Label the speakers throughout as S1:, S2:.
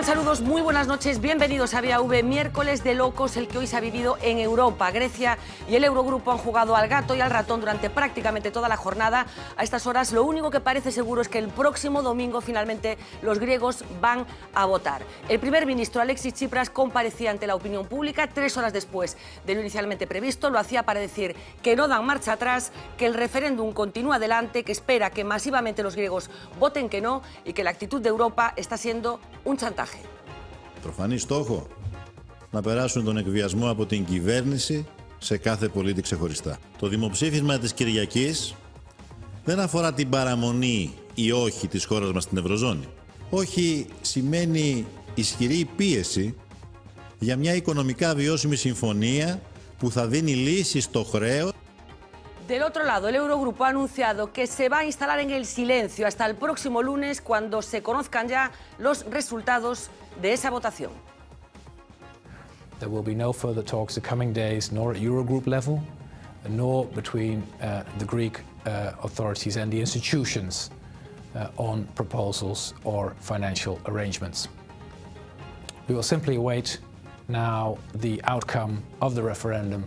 S1: Saludos, muy buenas noches, bienvenidos a Vía V, miércoles de locos, el que hoy se ha vivido en Europa. Grecia y el Eurogrupo han jugado al gato y al ratón durante prácticamente toda la jornada. A estas horas lo único que parece seguro es que el próximo domingo finalmente los griegos van a votar. El primer ministro Alexis Tsipras comparecía ante la opinión pública tres horas después de lo inicialmente previsto. Lo hacía para decir que no dan marcha atrás, que el referéndum continúa adelante, que espera que masivamente los griegos voten que no y que la actitud de Europa está siendo un chantaje.
S2: Προφανή στόχο να περάσουν τον εκβιασμό από την κυβέρνηση σε κάθε πολίτη ξεχωριστά. Το δημοψήφισμα της Κυριακής δεν αφορά την παραμονή ή όχι της χώρας μας στην Ευρωζώνη. Όχι σημαίνει ισχυρή πίεση για μια οικονομικά βιώσιμη συμφωνία που θα δίνει λύση στο χρέος
S1: Del otro lado, el Eurogrupo ha anunciado que se va a instalar en el silencio hasta el próximo lunes cuando se conozcan ya los resultados de esa votación.
S3: There will be no further talks the coming days, nor at Eurogroup level, nor between uh, the Greek uh, authorities and the institutions uh, on proposals or financial arrangements. We will simply await now the outcome of the referendum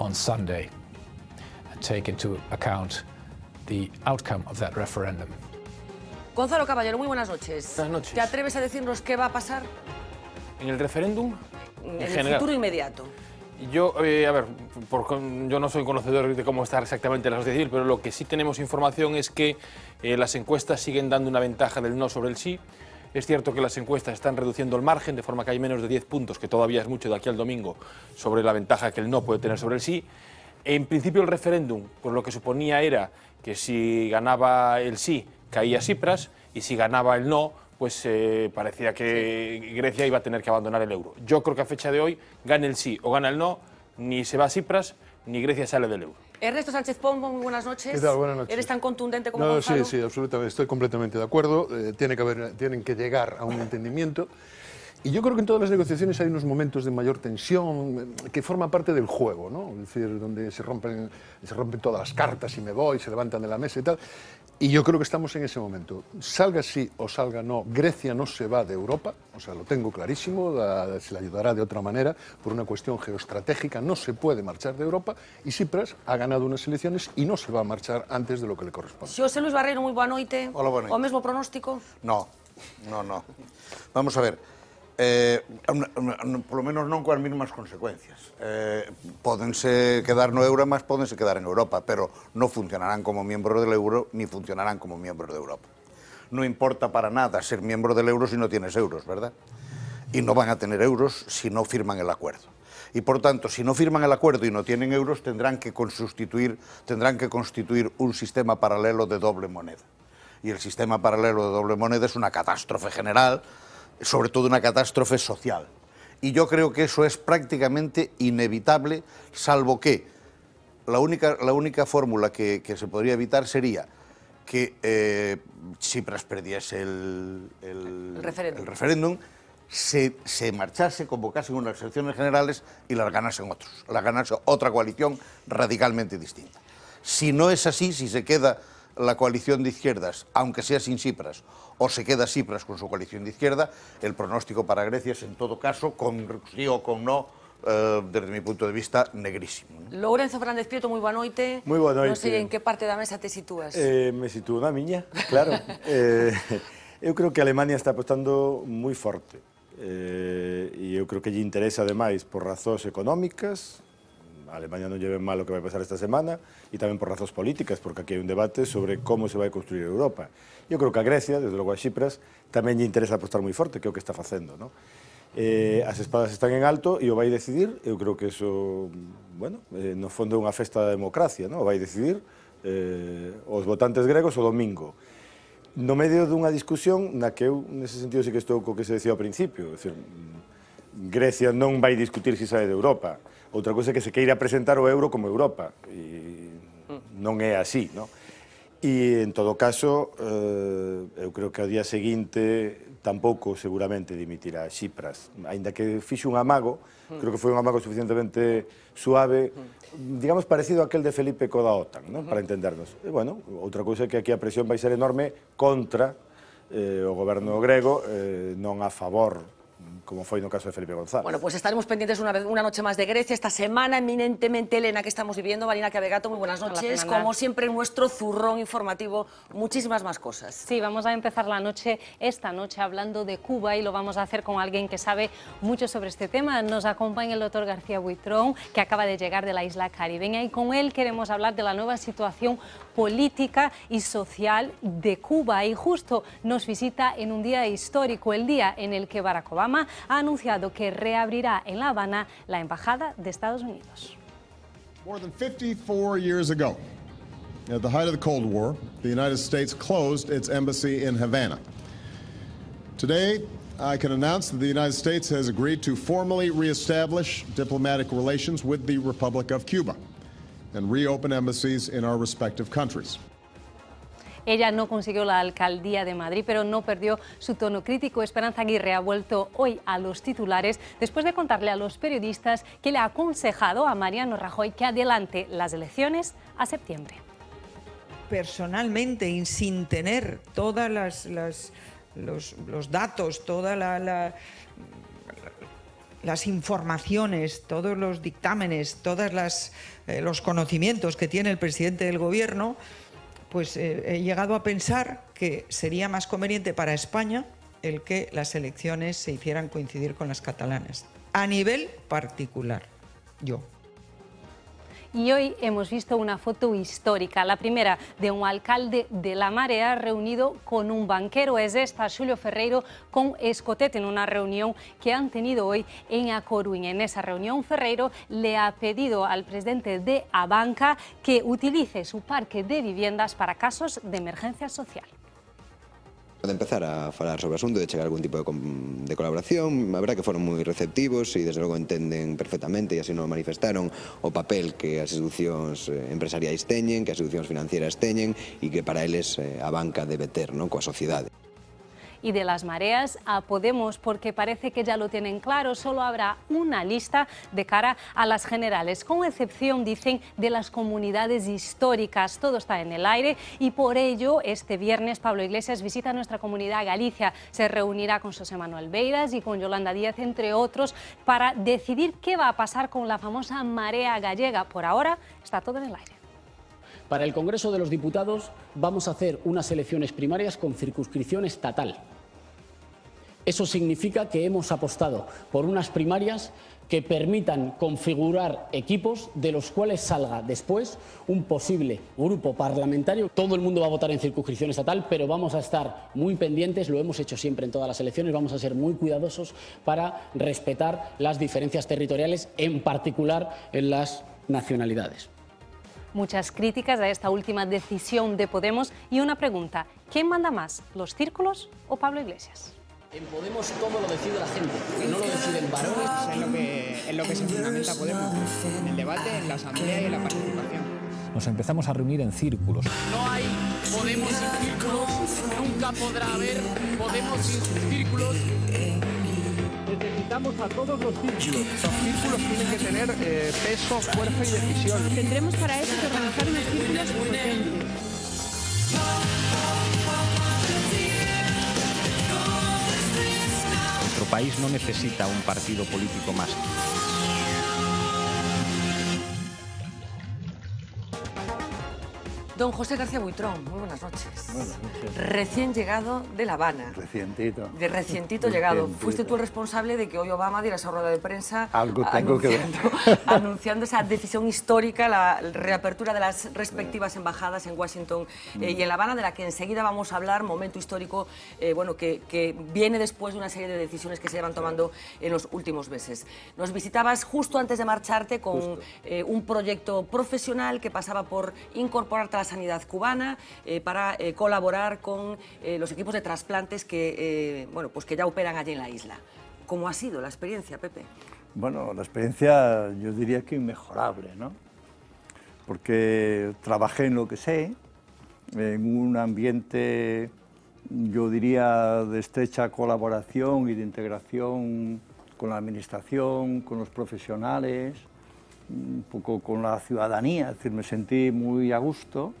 S3: on Sunday and take into account the outcome of that referendum.
S1: Gonzalo Caballero, muy buenas noches.
S4: Buenas noches.
S1: ¿Te atreves a decirnos qué va a pasar
S4: En el referéndum,
S1: en,
S4: en
S1: el
S4: general.
S1: futuro inmediato?
S4: Yo, eh, a ver, por yo no soy conocedor de cómo está exactamente la sociedad civil, pero lo que sí tenemos información es que eh, las encuestas siguen dando una ventaja del no sobre el sí. Es cierto que las encuestas están reduciendo el margen, de forma que hay menos de 10 puntos, que todavía es mucho de aquí al domingo, sobre la ventaja que el no puede tener sobre el sí. En principio el referéndum, pues lo que suponía era que si ganaba el sí, caía Cipras, y si ganaba el no, pues eh, parecía que Grecia iba a tener que abandonar el euro. Yo creo que a fecha de hoy, gane el sí o gana el no, ni se va a Cipras, ni Grecia sale del euro.
S1: Ernesto Sánchez Pombo, muy buenas noches.
S5: ¿Qué tal? Buenas noches.
S1: ¿Eres tan contundente como
S5: No,
S1: Gonzalo?
S5: sí, sí, absolutamente. Estoy completamente de acuerdo. Eh, tiene que haber, tienen que llegar a un entendimiento. Y yo creo que en todas las negociaciones hay unos momentos de mayor tensión eh, que forman parte del juego, ¿no? Es decir, donde se rompen, se rompen todas las cartas y me voy, se levantan de la mesa y tal. Y yo creo que estamos en ese momento. Salga sí o salga no, Grecia no se va de Europa, o sea, lo tengo clarísimo, la- se le ayudará de otra manera por una cuestión geoestratégica, no se puede marchar de Europa y Cipras ha ganado unas elecciones y no se va a marchar antes de lo que le corresponde.
S1: Xosé Luis Barreiro, moi boa noite.
S6: Hola, boa noite.
S1: O mesmo pronóstico?
S6: No, no, no. Vamos a ver. Eh, polo menos non coas mínimas consecuencias. Eh, pódense quedar no euro, mas pódense quedar en Europa, pero no funcionarán como miembros del euro ni funcionarán como miembros de Europa. No importa para nada ser miembro del euro si no tienes euros, ¿verdad? Y no van a tener euros si no firman el acuerdo. Y por tanto, si no firman el acuerdo y no tienen euros, tendrán que constituir, tendrán que constituir un sistema paralelo de doble moneda. Y el sistema paralelo de doble moneda es una catástrofe general, sobre todo una catástrofe social. Y yo creo que eso es prácticamente inevitable, salvo que la única, la única fórmula que, que se podría evitar sería que eh, Tsipras perdiese el, el-
S1: El referéndum.
S6: el referéndum, se, se marchase, convocasen unas elecciones generales y las ganasen otros, las ganase otra coalición radicalmente distinta. Si no es así, si se queda la coalición de izquierdas, aunque sea sin Cipras, o se queda Cipras con su coalición de izquierda, el pronóstico para Grecia es en todo caso, con sí o con no, eh, desde mi punto de vista, negrísimo. ¿no?
S1: Lourenzo Fernández Prieto, moi boa noite.
S7: Moi boa noite.
S1: Non sei en que parte da mesa te sitúas.
S7: Eh, me sitúo na miña, claro. eh, eu creo que Alemania está apostando moi forte. Eh, e eu creo que lle interesa, ademais, por razóns económicas, a Alemanha non lle ven mal o que vai pasar esta semana e tamén por razóns políticas, porque aquí hai un debate sobre como se vai construir Europa. Eu creo que a Grecia, desde logo a Xipras, tamén lle interesa apostar moi forte, que é o que está facendo, non? Eh, as espadas están en alto e o vai decidir, eu creo que eso, bueno, eh, no fondo é unha festa da democracia, non? O vai decidir eh, os votantes gregos o domingo no medio dunha discusión na que eu, nese sentido, sí que estou co que se decía ao principio. É dicir, Grecia non vai discutir se si sae de Europa. Outra cousa é que se queira presentar o euro como Europa, e non é así, non? E, en todo caso, eh, eu creo que ao día seguinte tampouco seguramente dimitirá Xipras. Ainda que fixe un amago, creo que foi un amago suficientemente suave, digamos parecido a aquel de Felipe co da OTAN, non? Para entendernos. E, bueno, outra cousa é que aquí a presión vai ser enorme contra eh, o goberno grego, eh, non a favor como fue en el caso de Felipe González.
S1: Bueno, pues estaremos pendientes una, vez, una noche más de Grecia, esta semana eminentemente Elena que estamos viviendo. Marina Cabegato, muy buenas noches. Como siempre, nuestro zurrón informativo, muchísimas más cosas.
S8: Sí, vamos a empezar la noche, esta noche, hablando de Cuba y lo vamos a hacer con alguien que sabe mucho sobre este tema. Nos acompaña el doctor García Buitrón, que acaba de llegar de la isla caribeña y con él queremos hablar de la nueva situación política y social de Cuba. Y justo nos visita en un día histórico, el día en el que Barack Obama ha anunciado que reabrirá en La Habana la embajada de Estados Unidos.
S9: More than 54 years ago, at the height of the Cold War, the United States closed its embassy in Havana. Today, I can announce that the United States has agreed to formally reestablish diplomatic relations with the Republic of Cuba and reopen embassies in our respective countries.
S8: Ella no consiguió la alcaldía de Madrid, pero no perdió su tono crítico. Esperanza Aguirre ha vuelto hoy a los titulares después de contarle a los periodistas que le ha aconsejado a Mariano Rajoy que adelante las elecciones a septiembre.
S10: Personalmente y sin tener todas los, datos, todas las informaciones, todos los dictámenes, todos eh, los conocimientos que tiene el presidente del Gobierno, pues eh, he llegado a pensar que sería más conveniente para España el que las elecciones se hicieran coincidir con las catalanas, a nivel particular, yo
S8: y hoy hemos visto una foto histórica, la primera de un alcalde de La Marea reunido con un banquero, es esta, Julio Ferreiro, con Escotet en una reunión que han tenido hoy en A Coruña. En esa reunión, Ferreiro le ha pedido al presidente de Abanca que utilice su parque de viviendas para casos de emergencia social
S11: de empezar a falar sobre o asunto, de chegar algún tipo de, de colaboración, a verdad que foron moi receptivos e desde logo entenden perfectamente e así non manifestaron o papel que as institucións eh, empresariais teñen, que as institucións financieras teñen e que para eles eh, a banca debe ter no, coa sociedade.
S8: Y de las mareas a Podemos porque parece que ya lo tienen claro, solo habrá una lista de cara a las generales, con excepción, dicen, de las comunidades históricas. Todo está en el aire y por ello este viernes Pablo Iglesias visita nuestra comunidad Galicia. Se reunirá con José Manuel Beiras y con Yolanda Díaz, entre otros, para decidir qué va a pasar con la famosa marea gallega. Por ahora está todo en el aire.
S12: Para el Congreso de los Diputados vamos a hacer unas elecciones primarias con circunscripción estatal. Eso significa que hemos apostado por unas primarias que permitan configurar equipos de los cuales salga después un posible grupo parlamentario. Todo el mundo va a votar en circunscripción estatal, pero vamos a estar muy pendientes, lo hemos hecho siempre en todas las elecciones, vamos a ser muy cuidadosos para respetar las diferencias territoriales, en particular en las nacionalidades
S8: muchas críticas a esta última decisión de Podemos y una pregunta, ¿quién manda más, los círculos o Pablo Iglesias?
S12: En Podemos todo lo decide la gente, no lo deciden varones.
S13: Es lo que, en lo que se fundamenta Podemos, en el debate, en la asamblea y en la participación.
S3: Nos empezamos a reunir en círculos.
S14: No hay Podemos sin círculos, nunca podrá haber Podemos sin círculos
S15: necesitamos a todos los círculos. Los círculos tienen que tener eh, peso, fuerza y decisión.
S16: Tendremos para eso que organizar unos círculos potentes.
S17: País no necesita un partido político más.
S1: Don José García Buitrón, muy buenas noches. Recién llegado de La Habana.
S6: Recientito.
S1: De recientito llegado. Fuiste tú el responsable de que hoy Obama diera esa rueda de prensa
S6: Algo tengo que
S1: anunciando esa decisión histórica, la reapertura de las respectivas embajadas en Washington eh, y en La Habana, de la que enseguida vamos a hablar, momento histórico eh, bueno, que, que, viene después de una serie de decisiones que se llevan tomando en los últimos meses. Nos visitabas justo antes de marcharte con eh, un proyecto profesional que pasaba por incorporarte a sanidad cubana eh, para eh, colaborar con eh, los equipos de trasplantes que, bueno, pues que ya operan allí en la isla. ¿Cómo ha sido la experiencia, Pepe?
S18: Bueno, la experiencia yo diría que inmejorable, ¿no? Porque trabajé en lo que sé, en un ambiente, yo diría, de estrecha colaboración y de integración con la administración, con los profesionales, un poco con la ciudadanía, es decir, me sentí muy a gusto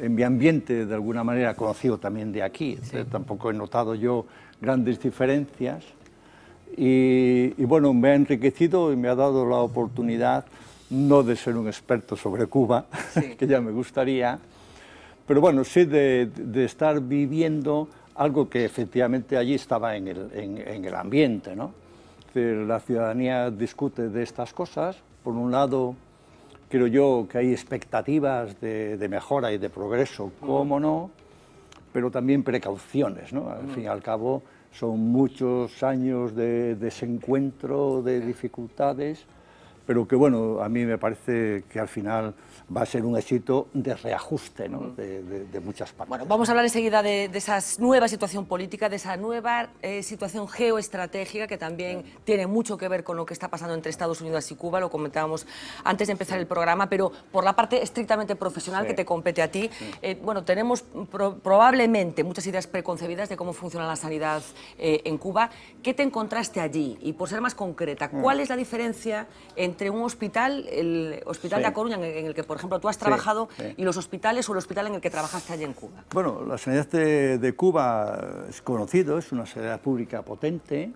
S18: en mi ambiente, de alguna manera conocido también de aquí. Eh, Tampoco he notado yo grandes diferencias. Y, y, bueno, me ha enriquecido y me ha dado la oportunidad no de ser un experto sobre Cuba, que ya me gustaría, pero bueno, sí de, de, estar viviendo algo que efectivamente allí estaba en el, en, en el ambiente. ¿no? La ciudadanía discute de estas cosas. Por un lado, creo yo que hay expectativas de, mejora y de progreso, cómo no, pero también precauciones. ¿no? Al fin y al cabo, son muchos años de desencuentro, de dificultades, pero que bueno, a mí me parece que al final va a ser un éxito de reajuste ¿no? de, de, de, muchas partes.
S1: Bueno, vamos a hablar enseguida de, de esa nueva situación política, de esa nueva eh, situación geoestratégica que también sí. tiene mucho que ver con lo que está pasando entre Estados Unidos y Cuba, lo comentábamos antes de empezar el programa, pero por la parte estrictamente profesional sí. que te compete a ti, eh, bueno, tenemos pro probablemente muchas ideas preconcebidas de cómo funciona la sanidad eh, en Cuba. ¿Qué te encontraste allí? Y por ser más concreta, ¿cuál es la diferencia entre un hospital, el Hospital de A Coruña, en el que, por ejemplo, tú has trabajado, sí, sí. y los hospitales o el hospital en el que trabajaste allí en Cuba?
S18: Bueno, la sanidad de, de Cuba es conocido, es una sanidad pública potente.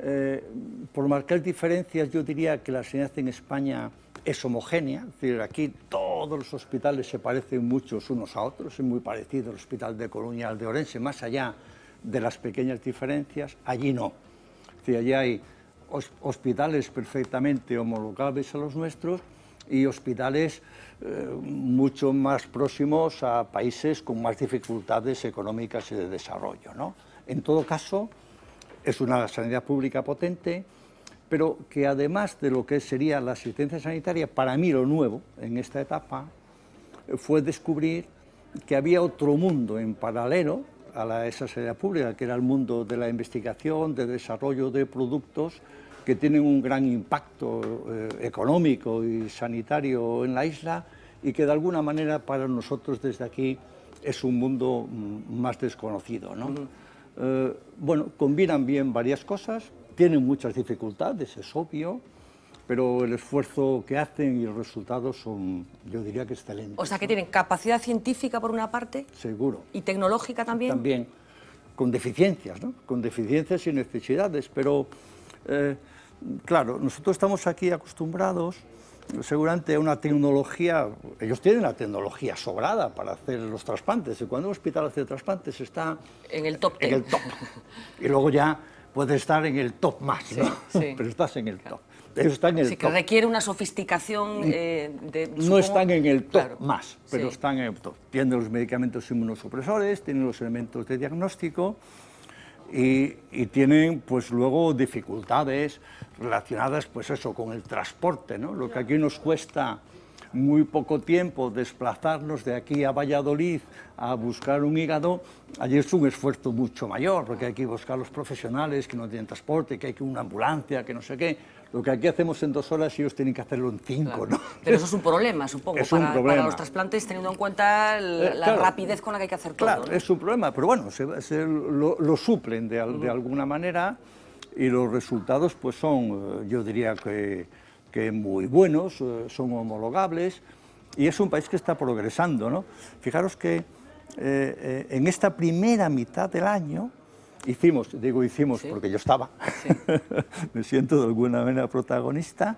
S18: Eh, por marcar diferencias, yo diría que la sanidad en España es homogénea, es decir, aquí todos los hospitales se parecen muchos unos a otros, es muy parecido el Hospital de Coruña al de Orense, más allá de las pequeñas diferencias, allí no. Es decir, allí hay hospitales perfectamente homologables a los nuestros, y hospitales eh, mucho más próximos a países con más dificultades económicas y de desarrollo. ¿no? En todo caso, es una sanidad pública potente, pero que además de lo que sería la asistencia sanitaria, para mí lo nuevo en esta etapa fue descubrir que había otro mundo en paralelo a la, esa sanidad pública, que era el mundo de la investigación, de desarrollo de productos, que tienen un gran impacto eh, económico y sanitario en la isla y que de alguna manera para nosotros desde aquí es un mundo mm, más desconocido. ¿no? Uh -huh. eh, bueno, combinan bien varias cosas, tienen muchas dificultades, es obvio, pero el esfuerzo que hacen y los resultados son, yo diría que excelentes.
S1: O sea, que tienen capacidad científica por una parte.
S18: Seguro.
S1: ¿Y tecnológica también?
S18: También, con deficiencias, ¿no? Con deficiencias y necesidades, pero... Eh, Claro, nosotros estamos aquí acostumbrados seguramente a una tecnología, ellos tienen la tecnología sobrada para hacer los trasplantes, y cuando un hospital hace trasplantes está
S1: en el top.
S18: En el top. y luego ya puedes estar en el top más, ¿no? sí, sí. pero estás en el top. Están en el top.
S1: que requiere una sofisticación eh, de...
S18: No supongo... están en el top claro. más, pero sí. están en el top. Tienen los medicamentos inmunosupresores, tienen los elementos de diagnóstico, y, y, tienen pues luego dificultades relacionadas pues eso con el transporte, ¿no? Lo que aquí nos cuesta muy poco tiempo desplazarnos de aquí a Valladolid a buscar un hígado, allí es un esfuerzo mucho mayor, porque hay que buscar los profesionales que no tienen transporte, que hay que una ambulancia, que no sé qué. Lo que aquí hacemos en dos horas, ellos tienen que hacerlo en cinco,
S1: claro.
S18: ¿no?
S1: Pero eso es un problema, supongo,
S18: es
S1: para,
S18: un problema.
S1: para, los trasplantes, teniendo en cuenta la, eh, claro, rapidez con la que hay que hacer todo.
S18: Claro,
S1: ¿no?
S18: es un problema, pero bueno, se, se lo, lo, suplen de, de, alguna manera y los resultados pues son, eh, yo diría que, que muy buenos, eh, son homologables y es un país que está progresando, ¿no? Fijaros que eh, en esta primera mitad del año, hicimos, digo hicimos sí. porque yo estaba, sí. me siento de alguna manera protagonista,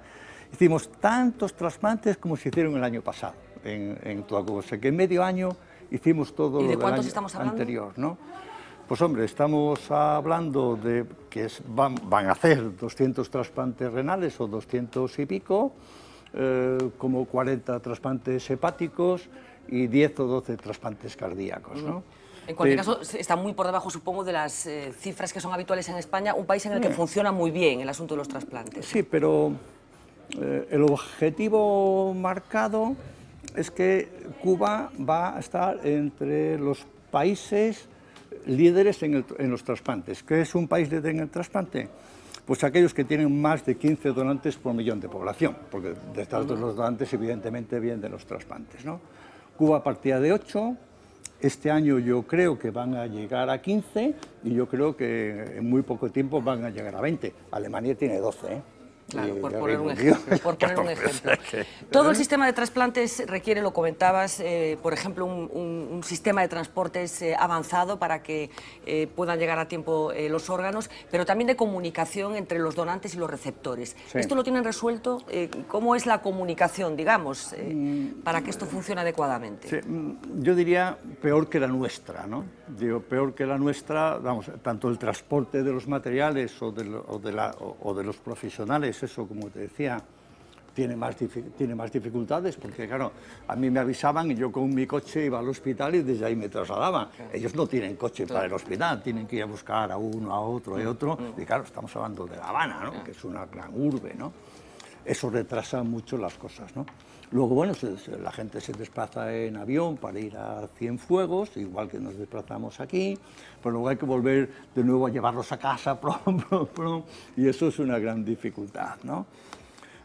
S18: hicimos tantos trasplantes como se hicieron el año pasado en, en Tuacu. O sea que en medio año hicimos todo
S1: ¿Y de
S18: lo del año
S1: estamos hablando?
S18: anterior, ¿no? Pues hombre, estamos hablando de que es, van, van, a hacer 200 trasplantes renales o 200 y pico, eh, como 40 trasplantes hepáticos y 10 o 12 trasplantes cardíacos, ¿no?
S1: En cualquier caso, está muy por debajo, supongo, de las eh, cifras que son habituales en España, un país en el que funciona muy bien el asunto de los trasplantes.
S18: Sí, pero eh, el objetivo marcado es que Cuba va a estar entre los países líderes en, el, en, los trasplantes. ¿Qué es un país líder en el trasplante? Pues aquellos que tienen más de 15 donantes por millón de población, porque detrás de los donantes evidentemente vienen de los trasplantes. ¿no? Cuba partía de 8, este año yo creo que van a llegar a 15 y yo creo que en muy poco tiempo van a llegar a 20. Alemania tiene 12, ¿eh?
S1: Claro, por poner un ejemplo. Por poner un
S18: Claro,
S1: ejemplo.
S18: es que-
S1: Todo el sistema de trasplantes requiere, lo comentabas, eh, por ejemplo, un, un- un sistema de transportes eh, avanzado para que eh, puedan llegar a tiempo eh, los órganos, pero también de comunicación entre los donantes y los receptores.
S18: Sí.
S1: ¿Esto lo tienen resuelto? Eh, ¿Cómo es la comunicación, digamos, eh, para que esto funcione adecuadamente?
S18: Sí, mm, yo diría peor que la nuestra, ¿no? Digo, peor que la nuestra, vamos, tanto el transporte de los materiales o de, lo- o de la- o- o de los profesionales, eso como te decía, tiene más, tiene más dificultades, porque claro, a mí me avisaban y yo con mi coche iba al hospital y desde ahí me trasladaban. Ellos no tienen coche para el hospital, tienen que ir a buscar a uno, a otro y otro. Y claro, estamos hablando de La Habana, ¿no? que es una gran urbe, ¿no? Eso retrasa mucho las cosas, ¿no? Luego, bueno, se- se- la gente se desplaza en avión para ir a Cienfuegos, igual que nos desplazamos aquí, pero luego hay que volver de nuevo a llevarlos a casa, prom, prom, prom, y eso es una gran dificultad, ¿no?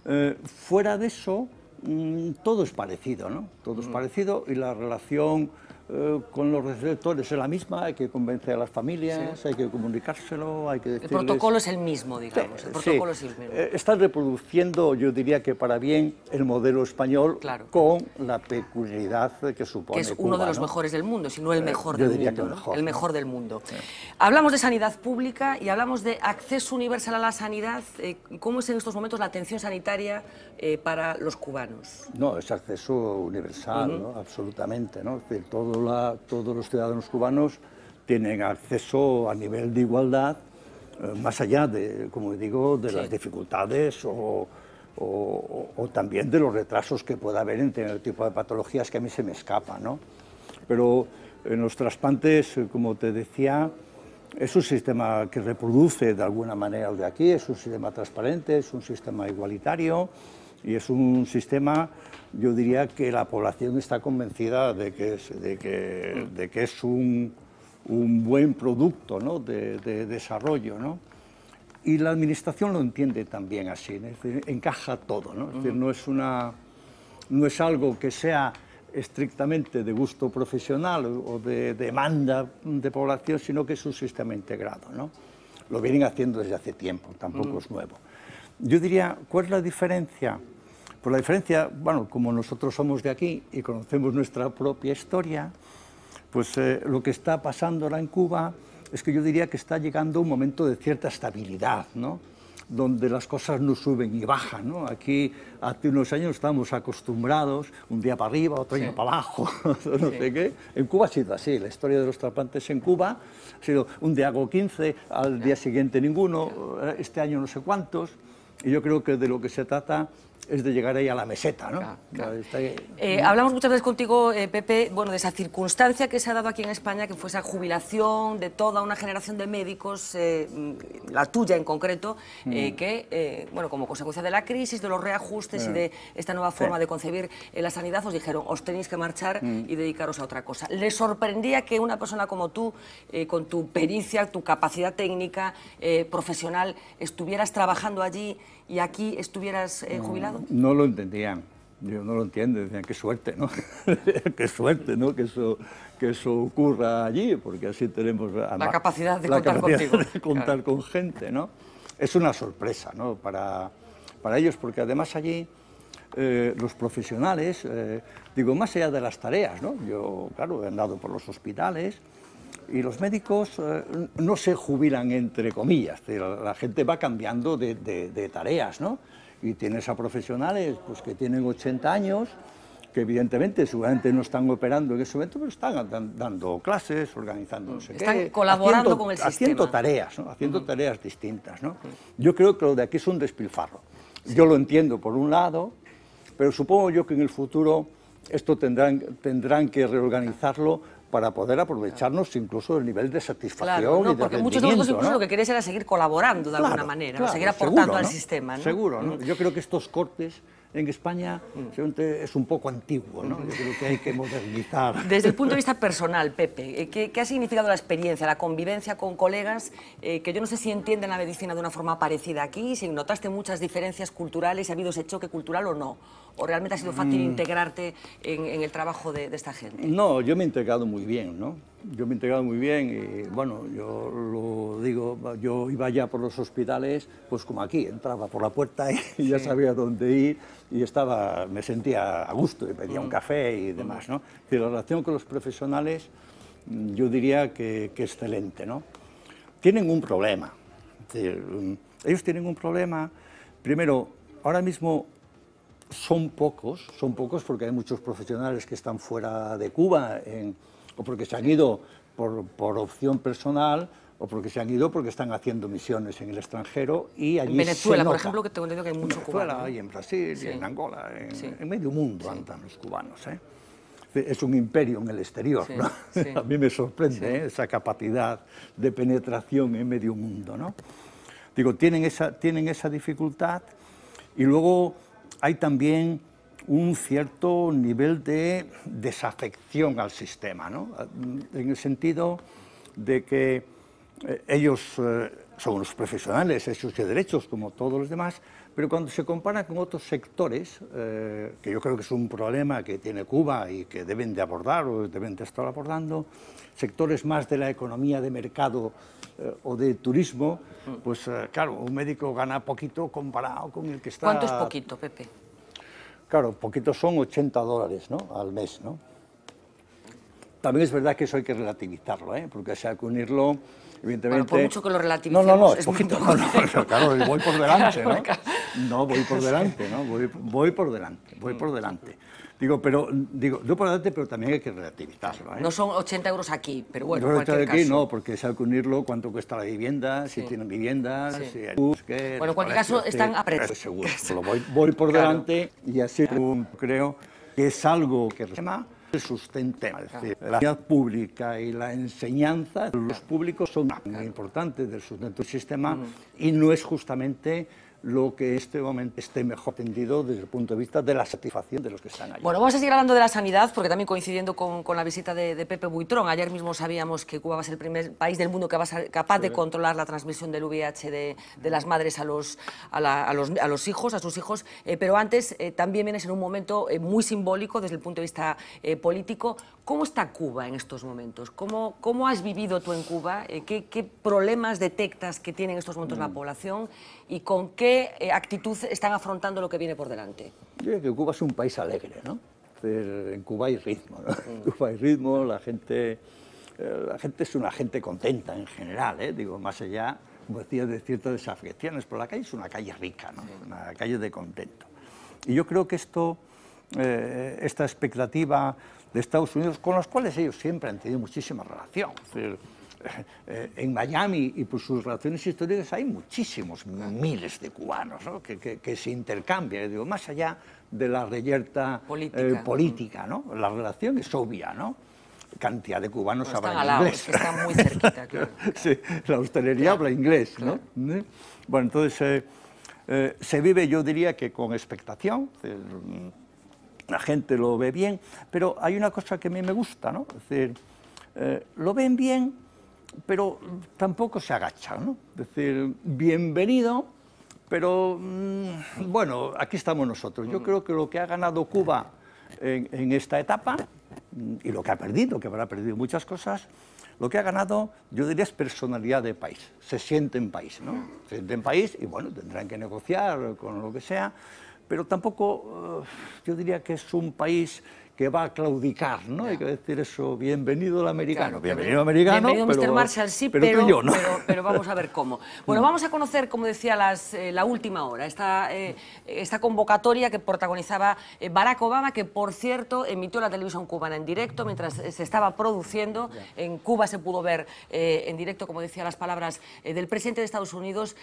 S18: Eh, fuera de eso, mm, todo es parecido, ¿no? Todo es parecido y la relación eh, con los receptores es la misma, hay que convencer a las familias, hay que comunicárselo, hay que
S1: El
S18: decirles...
S1: protocolo es el mismo, digamos. El
S18: Sí,
S1: protocolo es el mismo.
S18: eh, están reproduciendo, yo diría que para bien, el modelo español con la peculiaridad que supone
S1: que es uno de los
S18: ¿no?
S1: mejores del mundo, si no el
S18: Eh,
S1: mejor
S18: yo
S1: del
S18: diría
S1: mundo.
S18: que el
S1: ¿no?
S18: mejor,
S1: El del mundo. Hablamos de sanidad pública y hablamos de acceso universal a la sanidad. Eh, ¿Cómo es en estos momentos la atención sanitaria eh, para los cubanos?
S18: No, es acceso universal, absolutamente. ¿no? Es decir, todo la- todos los ciudadanos cubanos tienen acceso a nivel de igualdad, eh, más allá de, como digo, de las dificultades o, o- o también de los retrasos que pueda haber en el tipo de patologías que a mí se me escapan. ¿no? Pero en los trasplantes, eh, como te decía, es un sistema que reproduce de alguna manera el de aquí, es un sistema transparente, es un sistema igualitario y es un sistema, yo diría que la población está convencida de que es, de que, de que es un, un buen producto ¿no? de, de desarrollo. ¿no? Y la administración lo entiende también así, ¿no? es decir, encaja todo, ¿no? es decir,
S19: Ujú.
S18: no es, una, no es algo que sea estrictamente de gusto profesional o de demanda de población, sino que es un sistema integrado. ¿no? Lo vienen haciendo desde hace tiempo, tampoco
S19: Mm.
S18: es nuevo. Yo diría, ¿cuál es la diferencia? Pues la diferencia, bueno, como nosotros somos de aquí y conocemos nuestra propia historia, pues eh, lo que está pasando ahora en Cuba es que yo diría que está llegando un momento de cierta estabilidad, ¿no? donde las cosas no suben y bajan. ¿no? Aquí hace unos años estábamos acostumbrados, un día para arriba, otro año
S19: Sí.
S18: para abajo, no sé qué. En Cuba ha sido así, la historia de los trasplantes en Cuba ha sido un día hago 15, al día siguiente ninguno, eh, este año no sé cuántos, y yo creo que de lo que se trata es de llegar ahí a la meseta. ¿no?
S1: Eh, hablamos muchas veces contigo, eh, Pepe, bueno, de esa circunstancia que se ha dado aquí en España, que fue esa jubilación de toda una generación de médicos, eh, la tuya en concreto,
S19: Mm.
S1: que, bueno, como consecuencia de la crisis, de los reajustes y de esta nueva
S19: Sí.
S1: forma de concebir la sanidad, os dijeron, os tenéis que marchar
S19: Mm.
S1: y dedicaros a otra cosa. ¿Les sorprendía que una persona como tú, con tu pericia, tu capacidad técnica, profesional, estuvieras trabajando allí y aquí estuvieras eh, jubilado?
S18: No lo entendían. Yo no lo entiendo, decían, qué suerte, ¿no? qué suerte, ¿no? Que eso, que eso ocurra allí, porque así tenemos además,
S1: capacidad de
S18: la
S1: contar
S18: capacidad
S1: contigo.
S18: de contar
S1: Claro.
S18: con gente, ¿no? Es una sorpresa, ¿no? Para, para ellos, porque además allí eh, los profesionales, eh, digo, más allá de las tareas, ¿no? Yo, claro, he andado por los hospitales y los médicos eh, no se jubilan entre comillas, la, gente va cambiando de, de- de tareas, ¿no? Y tienes a profesionales pues, que tienen 80 años, que evidentemente seguramente no están operando en ese momento, pero están dan- dando clases, organizando no sé
S1: Están
S18: qué,
S1: colaborando
S18: haciendo-
S1: con el
S18: Haciendo
S1: sistema.
S18: tareas, ¿no? Haciendo tareas distintas, ¿no? Yo creo que lo de aquí es un despilfarro. Yo lo entiendo por un lado, pero supongo yo que en el futuro esto tendrán, tendrán que reorganizarlo para poder aprovecharnos incluso del nivel de satisfacción
S1: Claro,
S18: y
S1: no,
S18: de
S1: porque muchos de nosotros
S18: rendimiento,
S1: incluso
S18: ¿no?
S1: lo que querías era seguir colaborando de alguna manera, seguir aportando
S18: seguro,
S1: al sistema. ¿no?
S18: Seguro, ¿no?
S1: Mm.
S18: Yo creo que estos cortes en España seguramente es un poco antiguo, ¿no? Yo creo que hay que modernizar.
S1: Desde el punto de vista personal, Pepe, eh, ¿qué, qué ha significado la experiencia, la convivencia con colegas eh, que yo no sé si entienden la medicina de una forma parecida aquí, si notaste muchas diferencias culturales, si ha habido ese choque cultural o no? ¿O realmente ha sido fácil
S18: Mm.
S1: integrarte en, en el trabajo de, de esta gente?
S18: No, yo me he integrado muy bien, ¿no? yo me he integrado muy bien y bueno, yo lo digo, yo iba ya por los hospitales, pues como aquí, entraba por la puerta y ya sabía dónde ir y estaba, me sentía a gusto y pedía un café y demás, ¿no? Y la relación con los profesionales, mm, yo diría que, que excelente, ¿no? Tienen un problema, es decir, mm, ellos tienen un problema, primero, ahora mismo son pocos, son pocos porque hay muchos profesionales que están fuera de Cuba en, o porque se han ido por, por, opción personal o porque se han ido porque están haciendo misiones en el extranjero y allí
S1: En Venezuela,
S18: se
S1: por
S18: nota.
S1: ejemplo, que tengo entendido que hay mucho
S18: en Venezuela y en Brasil
S1: Sí.
S18: y en Angola, en,
S1: Sí.
S18: en medio mundo andan los cubanos. ¿eh? Es un imperio en el exterior. ¿no? A mí me sorprende ¿eh? esa capacidad de penetración en medio mundo. ¿no? Digo, tienen esa, tienen esa dificultad y luego hay también un cierto nivel de desafección al sistema, ¿no? en el sentido de que ellos eh, son unos profesionales, hechos de derechos como todos los demás, pero cuando se compara con otros sectores, eh, que yo creo que es un problema que tiene Cuba y que deben de abordar o deben de estar abordando, sectores más de la economía de mercado eh, o de turismo, pues eh, claro, un médico gana poquito comparado con el que está...
S1: ¿Cuánto es poquito, Pepe?
S18: Claro, poquito son 80 dólares ¿no? al mes, ¿no? También es verdad que eso hay que relativizarlo, ¿eh? porque si hay que unirlo, evidentemente...
S1: Bueno, por mucho que lo
S18: No,
S1: relativicemos,
S18: no, no,
S1: es
S18: es poquito, no, no, claro, voy por delante, ¿no? No, voy por delante, ¿no? Voy, voy por delante, voy por delante. Digo, pero, digo, yo por delante, pero también hay que relativizarlo, ¿eh?
S1: No son 80 euros aquí, pero bueno,
S18: que
S1: cualquier
S18: aquí
S1: caso.
S18: no, porque si hay que unirlo, cuánto cuesta la vivienda, si
S1: Sí.
S18: tienen viviendas,
S1: Sí.
S18: si hay qué,
S1: Bueno, en cualquier
S18: colegios,
S1: caso, están
S18: sí,
S1: a precio.
S18: eso seguro. Voy, voy por
S1: Claro.
S18: delante y así creo que es algo que sustenta. Es decir, la sanidad pública y la enseñanza, los públicos son muy importantes del sustento del sistema y no es justamente lo que este momento esté mejor atendido desde el punto de vista de la satisfacción de los que están allí.
S1: Bueno, vamos a seguir hablando de la sanidad, porque también coincidiendo con, con la visita de, de Pepe Buitrón, ayer mismo sabíamos que Cuba va a ser el primer país del mundo que va a ser capaz de controlar la transmisión del VIH de, de las madres a los, a, la- a los, a los hijos, a sus hijos, eh, pero antes eh, también vienes en un momento eh, muy simbólico desde el punto de vista político. ¿Cómo está Cuba en estos momentos? ¿Cómo, cómo has vivido tú en Cuba? Eh, ¿qué, qué problemas detectas que tiene en estos momentos la población? ¿Y con qué eh, actitud están afrontando lo que viene por delante?
S18: Yo creo que Cuba es un país alegre, ¿no? En Cuba hay ritmo, ¿no? En Cuba hay ritmo, la gente, eh, la gente es una gente contenta en general, ¿eh? Digo, más allá, como decía, de ciertas desafecciones, pero la calle es una calle rica, ¿no? Una calle de contento. Y yo creo que esto, eh, esta expectativa de Estados Unidos, con los cuales ellos siempre han tenido muchísima relación, decir, eh, en Miami y por sus relaciones históricas hay muchísimos miles de cubanos ¿no? que, que- que se intercambian, digo, más allá de la reyerta
S1: Política.
S18: eh, política, ¿no? la relación es obvia, ¿no? cantidad de cubanos
S1: están
S18: hablan
S1: lado,
S18: inglés.
S1: es que están muy cerquita, claro.
S18: sí, la hostelería habla inglés, ¿no? ¿Eh? Bueno, entonces eh, eh, se vive, yo diría que con expectación, la gente lo ve bien, pero hay una cosa que a mí me gusta, ¿no? Es decir, eh, lo ven bien, pero tampoco se agachan, ¿no? Es decir, bienvenido, pero mm, bueno, aquí estamos nosotros. Yo creo que lo que ha ganado Cuba en, en esta etapa mm, y lo que ha perdido, que habrá perdido muchas cosas, lo que ha ganado, yo diría, es personalidad de país. Se siente en país, ¿no? Se siente en país y bueno, tendrán que negociar con lo que sea, pero tampoco, eh, yo diría que es un país que va a claudicar, ¿no? Hay que decir eso, bienvenido el americano.
S1: Claro,
S18: bienvenido americano,
S1: Bienvenido
S18: pero,
S1: Mr. Marshall, sí,
S18: pero,
S1: pero,
S18: yo, ¿no?
S1: pero- pero vamos a ver cómo. Bueno, vamos a conocer, como decía, las, eh, la última hora, esta, eh, esta convocatoria que protagonizaba eh, Barack Obama, que por cierto emitió la televisión cubana en directo mientras se estaba produciendo. En Cuba se pudo ver eh, en directo, como decía, las palabras del presidente de Estados Unidos,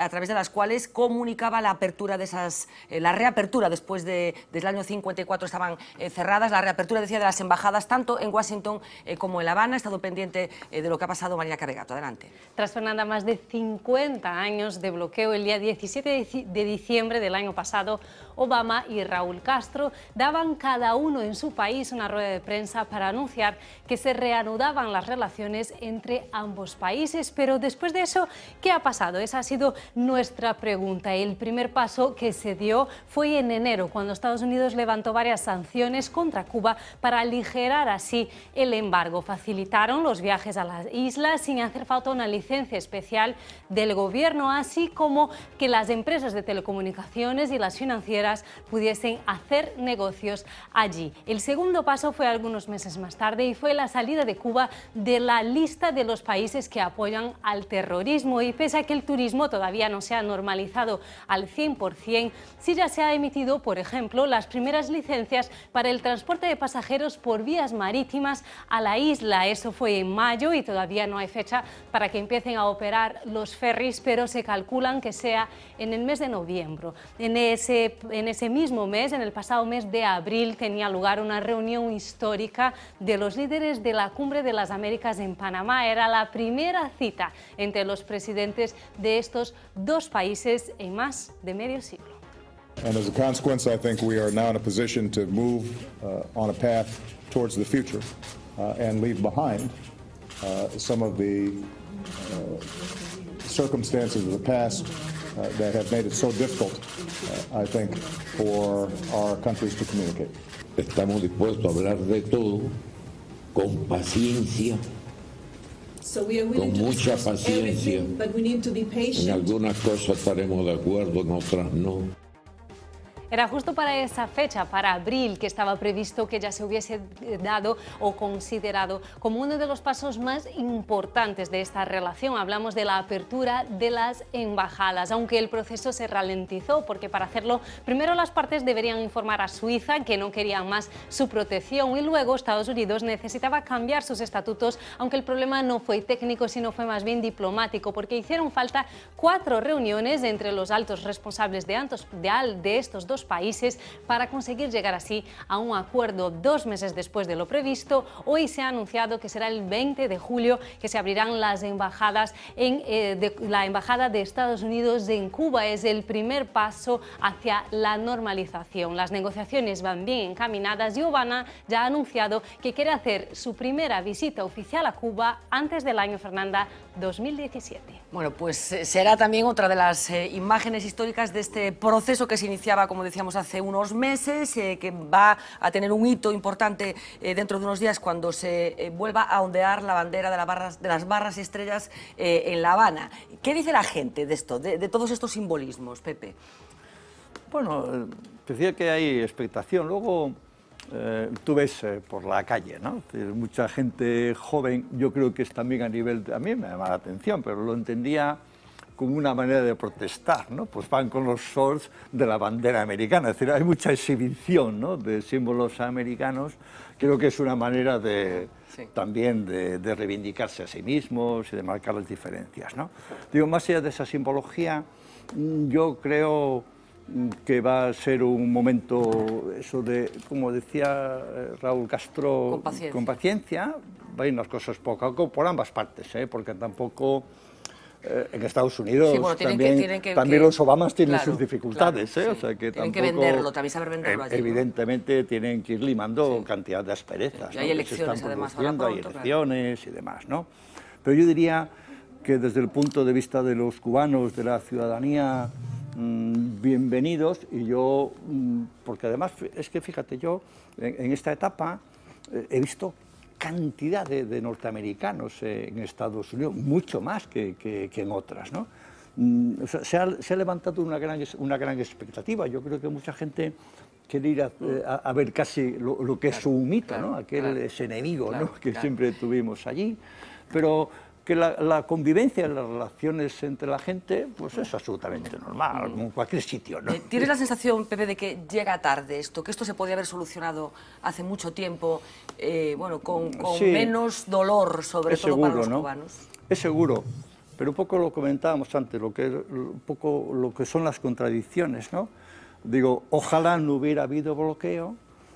S1: a través de las cuales comunicaba la apertura de esas, la reapertura después de, desde el año 54 estaban eh, cerradas, la reapertura, decía, de las embajadas, tanto en Washington eh, como en La Habana. Ha estado pendiente eh, de lo que ha pasado María Carregato. Adelante.
S8: Tras Fernanda, más de 50 años de bloqueo, el día 17 de dici- de diciembre del año pasado, Obama y Raúl Castro daban cada uno en su país una rueda de prensa para anunciar que se reanudaban las relaciones entre ambos países. Pero después de eso, ¿qué ha pasado? Esa ha sido nuestra pregunta. El primer paso que se dio fue en enero, cuando Estados Unidos levantó varias sanciones contra Cuba para aligerar así el embargo. Facilitaron los viajes a las islas sin hacer falta una licencia especial del gobierno, así como que las empresas de telecomunicaciones y las financieras pudiesen hacer negocios allí. El segundo paso fue algunos meses más tarde y fue la salida de Cuba de la lista de los países que apoyan al terrorismo y pese a que el turismo todavía no se ha normalizado al 100%, sí ya se ha emitido, por ejemplo, las primeras licencias para el transporte de pasajeros por vías marítimas a la isla. Eso fue en mayo y todavía no hay fecha para que empiecen a operar los ferries, pero se calculan que sea en el mes de noviembre. En ese, en ese mismo mes, en el pasado mes de abril, tenía lugar una reunión histórica de los líderes de la Cumbre de las Américas en Panamá. Era la primera cita entre los presidentes de estos dos países en más de medio siglo.
S9: And as a consequence, I think we are now in a position to move uh, on a path towards the future uh, and leave behind uh, some of the uh, circumstances of the past uh, that have made it so difficult, uh, I think, for our countries to communicate.
S19: Estamos dispuestos a hablar de todo con paciencia,
S20: So we are willing
S19: con
S20: to
S19: mucha
S20: discuss
S19: paciencia.
S20: everything, but we need to be patient.
S19: En
S20: patient.
S19: algunas cosas estaremos de acuerdo, en otras no.
S8: Era justo para esa fecha, para abril, que estaba previsto que ya se hubiese dado o considerado como uno de los pasos más importantes de esta relación. Hablamos de la apertura de las embajadas, aunque el proceso se ralentizó, porque para hacerlo, primero las partes deberían informar a Suiza que no querían más su protección y luego Estados Unidos necesitaba cambiar sus estatutos, aunque el problema no fue técnico, sino fue más bien diplomático, porque hicieron falta cuatro reuniones entre los altos responsables de, de al- de países para conseguir llegar así a un acuerdo dos meses después de lo previsto. Hoy se ha anunciado que será el 20 de julio que se abrirán las embajadas en eh, de- la embajada de Estados Unidos en Cuba. Es el primer paso hacia la normalización. Las negociaciones van bien encaminadas y Obama ya ha anunciado que quiere hacer su primera visita oficial a Cuba antes del año Fernanda 2017.
S1: Bueno, pues eh, será también otra de las eh, imágenes históricas de este proceso que se iniciaba, como decíamos, hace unos meses, eh, que va a tener un hito importante dentro de unos días cuando se vuelva a ondear la bandera de, las barras estrellas en La Habana. ¿Qué dice la gente de esto, de, todos estos simbolismos, Pepe?
S18: Bueno, decía que hay expectación. Luego eh, tú ves eh, por la calle, ¿no? Mucha gente joven, yo creo que es también a nivel, a mí me llama la atención, pero lo entendía como una manera de protestar, ¿no? Pues van con los shorts de la bandera americana, es decir, hay mucha exhibición, ¿no? De símbolos americanos, creo que es una manera de también de, de reivindicarse a sí mismos y de marcar las diferencias, ¿no? Digo, más allá de esa simbología, mm, yo creo que va a ser un momento, eso de, como decía eh, Raúl Castro,
S1: Con paciencia.
S18: con paciencia, va a ir las cosas poco a poco por ambas partes, ¿eh? porque tampoco eh, en Estados Unidos
S1: Sí, bueno, que-
S18: también,
S1: tienen que-
S18: también
S1: que-
S18: los Obamas tienen
S1: claro,
S18: sus dificultades,
S1: claro,
S18: ¿eh?
S1: sí.
S18: o sea que
S1: Tienen que
S18: tampoco-
S1: venderlo, también saber venderlo
S18: eh,
S1: allí, ¿no?
S18: Evidentemente tienen que ir limando cantidad de asperezas.
S1: Y hay
S18: ¿no? que
S1: elecciones, además, ahora
S18: produciendo, hay
S1: pronto, claro.
S18: elecciones y demás, ¿no? Pero yo diría que desde el punto de vista de los cubanos, de la ciudadanía, bienvenidos y yo, mm, porque además es que fíjate, yo en, en esta etapa eh, he visto cantidad de, de norteamericanos eh, en Estados Unidos, mucho más que, que- que en otras, ¿no? Mm, o sea, se, ha, se ha levantado una gran, una gran expectativa. Yo creo que mucha gente quiere ir a, eh, a- a ver casi lo, lo que es un mito, ¿no? Aquel
S21: claro.
S18: ese enemigo ¿no? que siempre tuvimos allí. Pero que la, la convivencia, las relaciones entre la gente, pues es absolutamente normal, como en cualquier sitio, ¿no?
S1: Eh, ¿Tienes la sensación, Pepe, de que llega tarde esto, que esto se podía haber solucionado hace mucho tiempo, eh, bueno, con, con
S18: Sí.
S1: menos dolor, sobre
S18: Es
S1: todo para
S18: seguro,
S1: los
S18: ¿no?
S1: cubanos?
S18: Es seguro, pero un poco lo comentábamos antes, lo que, un poco lo que son las contradicciones, ¿no? Digo, ojalá no hubiera habido bloqueo,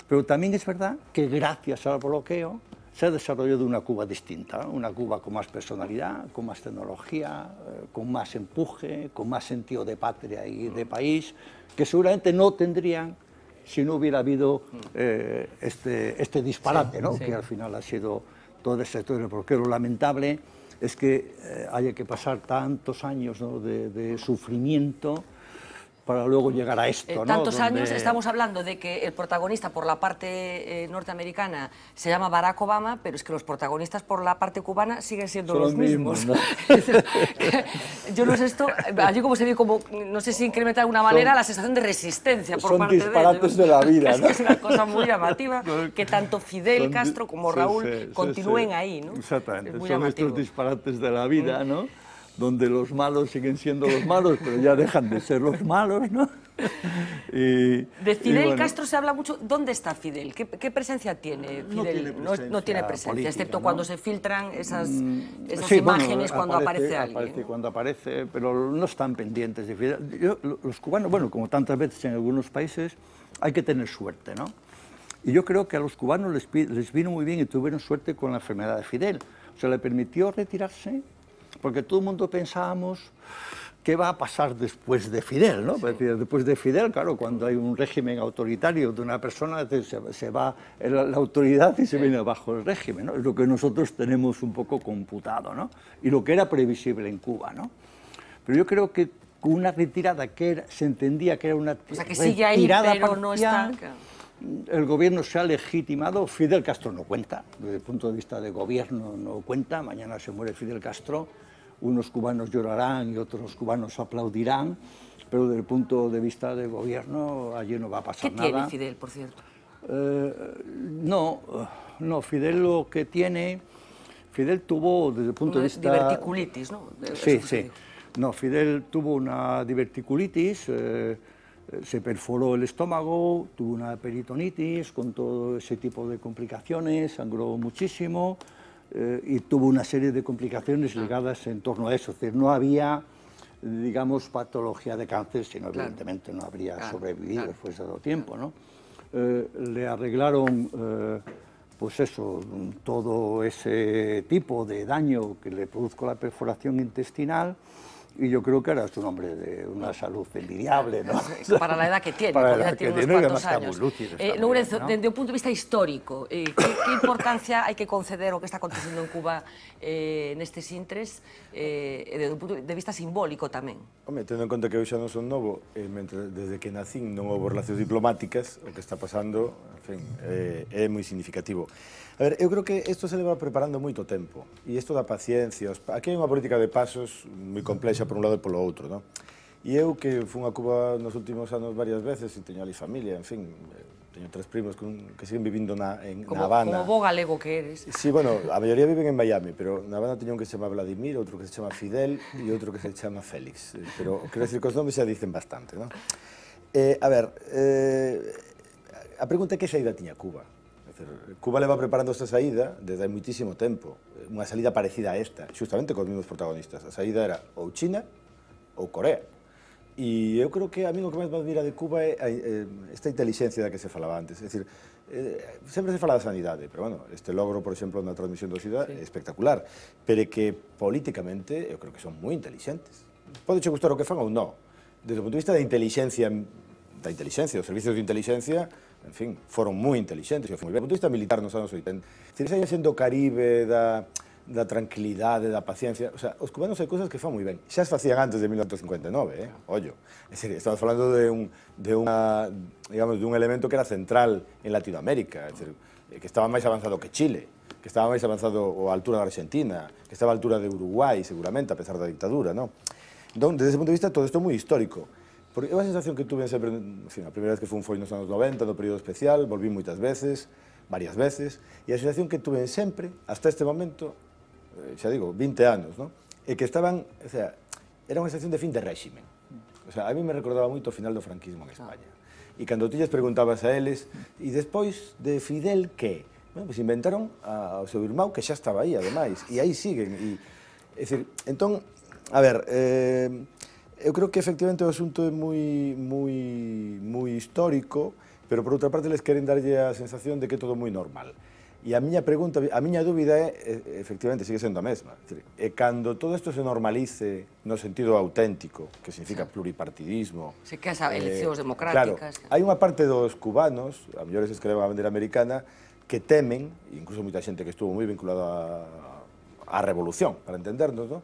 S18: pero también es verdad que gracias al bloqueo se ha desarrollado una Cuba distinta, una Cuba con más personalidad, con más tecnología, eh, con más empuje, con más sentido de patria y de país, que seguramente no tendrían si no hubiera habido eh, este, este disparate,
S21: Sí,
S18: ¿no?
S21: sí.
S18: que al final ha sido todo ese todo el bloqueo. Lo lamentable es que eh, haya que pasar tantos años ¿no? de, de sufrimiento para luego llegar a esto.
S1: Eh,
S18: ¿no?
S1: tantos
S18: Donde-
S1: años estamos hablando de que el protagonista por la parte eh, norteamericana se llama Barack Obama, pero es que los protagonistas por la parte cubana siguen siendo
S18: Son
S1: los mismos.
S18: mismos,
S1: Yo no sé esto, allí como se ve como, no sé si incrementa de alguna manera la sensación de resistencia por
S18: son
S1: parte
S18: disparates
S1: de
S18: de la vida,
S1: Es,
S18: ¿no?
S1: es una cosa muy llamativa que tanto Fidel
S18: Son
S1: Castro como Raúl
S18: sí, sí,
S1: continúen
S18: sí.
S1: ahí, ¿no?
S18: Exactamente,
S1: Es
S18: son
S1: llamativo.
S18: estos disparates de la vida,
S1: Mm.
S18: ¿no? Donde los malos siguen siendo los malos, pero ya dejan de ser los malos, ¿no? Y-
S1: De Fidel
S18: bueno,
S1: Castro se habla mucho. ¿Dónde está Fidel? ¿Qué, qué presencia tiene
S18: No
S1: Fidel? No- tiene presencia,
S18: política,
S1: excepto
S18: ¿no?
S1: cuando se filtran esas, esas
S18: Sí, bueno,
S1: imágenes cuando aparece, alguien.
S18: aparece cuando aparece, pero no están pendientes de Fidel. Yo- los cubanos, bueno, como tantas veces en algunos países, hay que tener suerte, ¿no? Y yo creo que a los cubanos les, les vino muy bien y tuvieron suerte con la enfermedad de Fidel. Se le permitió retirarse porque todo el mundo pensábamos qué va a pasar después de Fidel, ¿no? Después de Fidel, claro, cuando hay un régimen autoritario de una persona, se, se va la, la autoridad y se viene abajo el régimen, ¿no? Es lo que nosotros tenemos un poco computado, ¿no? Y lo que era previsible en Cuba, ¿no? Pero yo creo que una retirada que era- se entendía que era una
S1: O sea, que sigue ahí,
S18: retirada
S1: pero no está...
S18: el gobierno se ha legitimado, Fidel Castro no cuenta, desde el punto de vista de gobierno no cuenta, mañana se muere Fidel Castro, unos cubanos llorarán y otros cubanos aplaudirán, pero desde el punto de vista de gobierno allí no va a pasar
S1: ¿Qué
S18: nada.
S1: tiene Fidel, por cierto?
S18: Eh, no, no, Fidel lo que tiene, Fidel tuvo desde el punto de vista...
S1: Diverticulitis, ¿no?
S18: Sí,
S1: Eso
S18: sí. No, Fidel tuvo una diverticulitis, eh, eh, se perforó el estómago, tuvo una peritonitis con todo ese tipo de complicaciones, sangró muchísimo eh, y tuvo una serie de complicaciones ligadas en torno a eso. Es decir, no había, digamos, patología de cáncer, sino
S1: Claro.
S18: evidentemente no habría
S1: Claro,
S18: sobrevivido
S1: claro.
S18: después de todo tiempo, ¿no? Eh, le arreglaron, eh, pues eso, todo ese tipo de daño que le produjo la perforación intestinal y yo creo que ahora es un hombre de una salud envidiable, ¿no?
S1: Para la edad que tiene,
S18: para la edad
S1: tiene
S18: que
S1: unos
S18: tiene,
S1: cuantos años.
S18: Lúcido,
S1: eh, Lorenzo,
S18: bien, ¿no?
S1: desde un punto de vista histórico, eh, ¿qué, ¿qué, importancia hay que conceder o que está aconteciendo en Cuba eh, en eh, e desde un punto de vista simbólico tamén?
S7: Home, tendo en conta que eu xa non son novo, eh, mentre, desde que nacín non houve relacións diplomáticas, o que está pasando, en fin, eh, é moi significativo. A ver, eu creo que isto se leva preparando moito tempo. E isto da paciencia. Aquí hai unha política de pasos moi complexa por un lado e polo outro, non? E eu que fun a Cuba nos últimos anos varias veces e teño ali familia, en fin, teño tres primos que, que siguen vivindo na, en,
S1: como,
S7: na Habana.
S1: Como bo galego que eres.
S7: Sí, bueno, a maioría viven en Miami, pero na Habana teño un que se chama Vladimir, outro que se chama Fidel e outro que se chama Félix. Eh, pero quero decir que os nomes xa dicen bastante, non? Eh, a ver, eh, a pregunta é que saída tiña Cuba? Cuba leva preparando esta saída desde hai muitísimo tempo, eh, unha saída parecida a esta, justamente cos mesmos protagonistas. A saída era ou China ou Corea. E eu creo que a mí o que máis me admira de Cuba é eh, eh, esta inteligencia da que se falaba antes. É dicir, sempre se fala da sanidade, pero bueno, este logro, por exemplo, na transmisión do SIDA sí. é espectacular, pero que políticamente eu creo que son moi inteligentes. Pode che gustar o que fan ou non. Desde o punto de vista da inteligencia, da inteligencia, dos servicios de inteligencia, en fin, foron moi inteligentes, moi ben. Do punto de vista militar nos anos 80, se les sendo Caribe da da tranquilidade, da paciencia, o sea, os cubanos hai cousas que fan moi ben. Xa as facían antes de 1959, eh? Ollo. É decir, estamos falando de un de unha, digamos, de un elemento que era central en Latinoamérica, é decir, que estaba máis avanzado que Chile, que estaba máis avanzado a altura da Argentina, que estaba a altura de Uruguai, seguramente, a pesar da dictadura, non? Entón, desde ese punto de vista, todo isto é moi histórico. Porque é unha sensación que tuve sempre, en fin, a primeira vez que fun foi nos anos 90, no período especial, volví moitas veces, varias veces, e a sensación que tuve sempre, hasta este momento, eh, xa digo, 20 anos, no? e que estaban, o sea, era unha sensación de fin de réximen. O sea, a mí me recordaba moito o final do franquismo en España. Ah. E cando ti lles preguntabas a eles, e despois de Fidel que? Bueno, pues inventaron ao seu irmão que xa estaba aí, ademais, e aí siguen. E, é dicir, entón, a ver, eh, Eu creo que efectivamente o asunto é moi, moi, moi histórico, pero por outra parte les queren darlle a sensación de que é todo moi normal. E a miña pregunta, a miña dúbida é, efectivamente, sigue sendo a mesma. E cando todo isto se normalice no sentido auténtico, que significa pluripartidismo...
S1: Se que as eleccións
S7: eh,
S1: democráticas...
S7: Claro, hai unha parte dos cubanos, a mellores escreva a bandera americana, que temen, incluso moita xente que estuvo moi vinculada á revolución, para entendernos, non?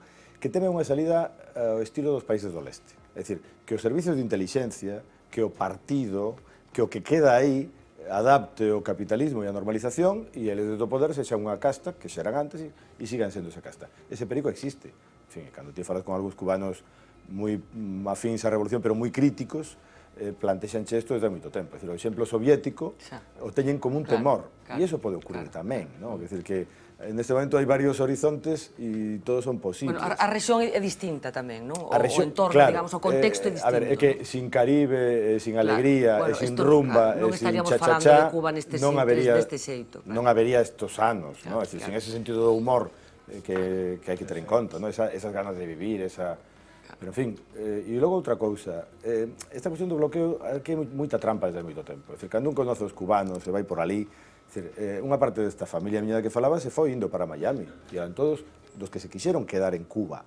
S7: que teme unha salida ao estilo dos países do leste. É dicir, que os servicios de inteligencia, que o partido, que o que queda aí adapte o capitalismo e a normalización e eles do poder se xa unha casta que xeran antes e, e sigan sendo esa casta. Ese perigo existe. En fin, cando ti falas con algúns cubanos moi afíns á revolución, pero moi críticos, eh, plantexan isto desde moito tempo. É dicir, o exemplo soviético
S1: xa.
S7: o teñen como un temor.
S1: Claro,
S7: e iso pode ocurrir claro. tamén. Non? É dicir, que En este momento hai varios horizontes e todos son posibles.
S1: Bueno, a, a rexión é distinta tamén, non? O,
S7: a rexión,
S1: o entorno,
S7: claro,
S1: digamos, o contexto
S7: eh, é
S1: distinto.
S7: A ver, é que sin Caribe, eh, sin Alegría,
S1: bueno,
S7: bueno, sin
S1: esto,
S7: rumba,
S1: claro, non
S7: eh, sin
S1: chachachá,
S7: non habería,
S1: deste xeito. Claro.
S7: Non habería estos anos,
S1: claro, non?
S7: Es decir,
S1: claro.
S7: Sin ese sentido do humor que, que hai que ter en conta, non? Esa, esas ganas de vivir, esa... Pero, en fin, eh, e logo outra cousa, eh, esta cuestión do bloqueo, aquí hai moita trampa desde moito tempo. É dicir, cando un conoce os cubanos e vai por ali, Decir, eh, unha parte desta familia miña da que falaba se foi indo para Miami, e eran todos dos que se quixeron quedar en Cuba.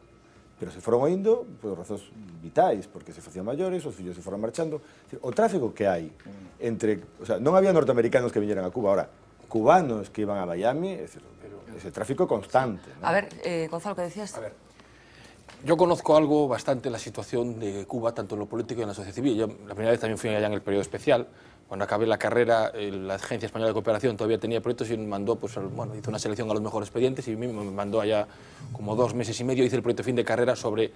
S7: Pero se foron indo por razóns vitais, porque se facían maiores, os fillos se foron marchando. Decir, o tráfico que hai entre... O sea, non había norteamericanos que viñeran a Cuba, ahora, cubanos que iban a Miami, es decir, ese tráfico constante. ¿no?
S1: A ver, eh, Gonzalo, ¿qué decías? A ver,
S4: yo conozco algo bastante la situación de Cuba, tanto en lo político como en la sociedad civil. Yo la primera vez también fui allá en el periodo especial, Cuando acabé la carrera, eh, la Agencia Española de Cooperación todavía tenía proyectos y mandó, pues, bueno, hizo una selección a los mejores expedientes y me mandó allá como dos meses y medio, hice el proyecto fin de carrera sobre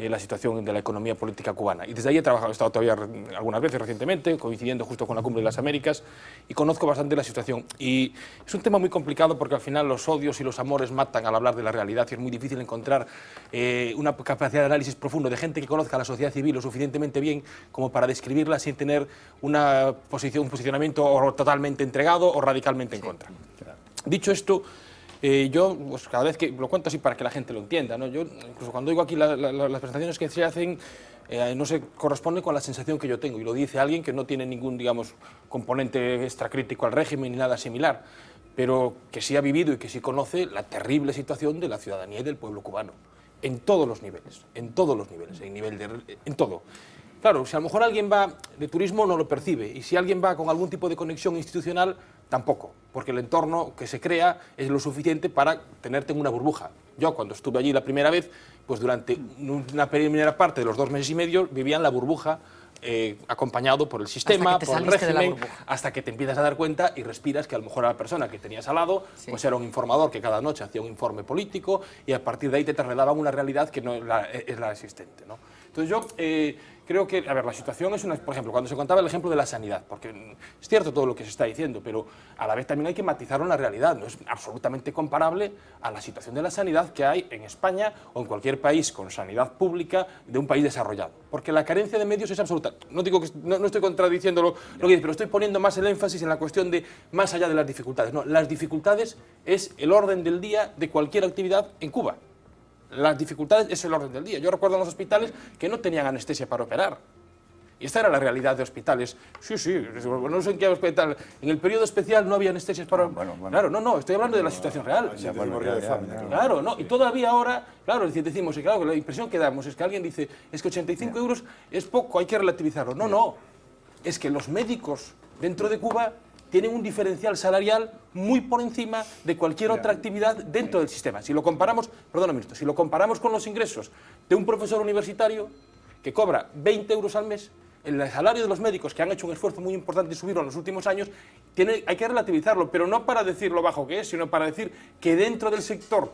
S4: eh, la situación de la economía política cubana. Y desde ahí he trabajado, he estado todavía algunas veces recientemente, coincidiendo justo con la Cumbre de las Américas, y conozco bastante la situación. Y es un tema muy complicado porque al final los odios y los amores matan al hablar de la realidad y es muy difícil encontrar eh, una capacidad de análisis profundo de gente que conozca la sociedad civil lo suficientemente bien como para describirla sin tener una posición, un posicionamiento o totalmente entregado o radicalmente en contra. Dicho esto, eh, yo pues, cada vez que lo cuento así para que la gente lo entienda, ¿no? yo incluso cuando oigo aquí la- la- la- las presentaciones que se hacen eh, no se corresponde con la sensación que yo tengo y lo dice alguien que no tiene ningún digamos componente extracrítico al régimen ni nada similar, pero que sí ha vivido y que sí conoce la terrible situación de la ciudadanía y del pueblo cubano en todos los niveles, en todos los niveles, en nivel de en todo. Claro, si a lo mejor alguien va de turismo no lo percibe y si alguien va con algún tipo de conexión institucional tampoco, porque el entorno que se crea es lo suficiente para tenerte en una burbuja. Yo cuando estuve allí la primera vez, pues durante una primera parte de los dos meses y medio vivía en la burbuja eh, acompañado por el sistema,
S1: te
S4: por el régimen, hasta que te empiezas a dar cuenta y respiras que a lo mejor a la persona que tenías al lado pues era un informador que cada noche hacía un informe político y a partir de ahí te trasladaban una realidad que no es la, es la existente. ¿no? Entonces yo eh, creo que, a ver, la situación es una, por ejemplo, cuando se contaba el ejemplo de la sanidad, porque es cierto todo lo que se está diciendo, pero a la vez también hay que matizarlo en la realidad, no es absolutamente comparable a la situación de la sanidad que hay en España o en cualquier país con sanidad pública de un país desarrollado, porque la carencia de medios es absoluta. No digo que no, no estoy contradiciendo lo, lo que dice, pero estoy poniendo más el énfasis en la cuestión de más allá de las dificultades. No, las dificultades es el orden del día de cualquier actividad en Cuba. Las dificultades es el orden del día. Yo recuerdo en los hospitales que no tenían anestesia para operar. Y esta era la realidad de hospitales. Sí, sí, no sé en qué hospital. En el periodo especial no había anestesias para... Claro, no, no, estoy hablando de la situación real.
S7: Ya, bueno, ya, ya, ya.
S4: Claro, no, y todavía ahora, claro, decimos, y claro, la impresión que damos es que alguien dice, es que 85 euros es poco, hay que relativizarlo. No, no, es que los médicos dentro de Cuba tienen un diferencial salarial muy por encima de cualquier otra actividad dentro del sistema. Si lo comparamos, perdón un minuto, si lo comparamos con los ingresos de un profesor universitario que cobra 20 euros al mes, el salario de los médicos que han hecho un esfuerzo muy importante de subirlo en los últimos años, tiene, hay que relativizarlo, pero no para decir lo bajo que es, sino para decir que dentro del sector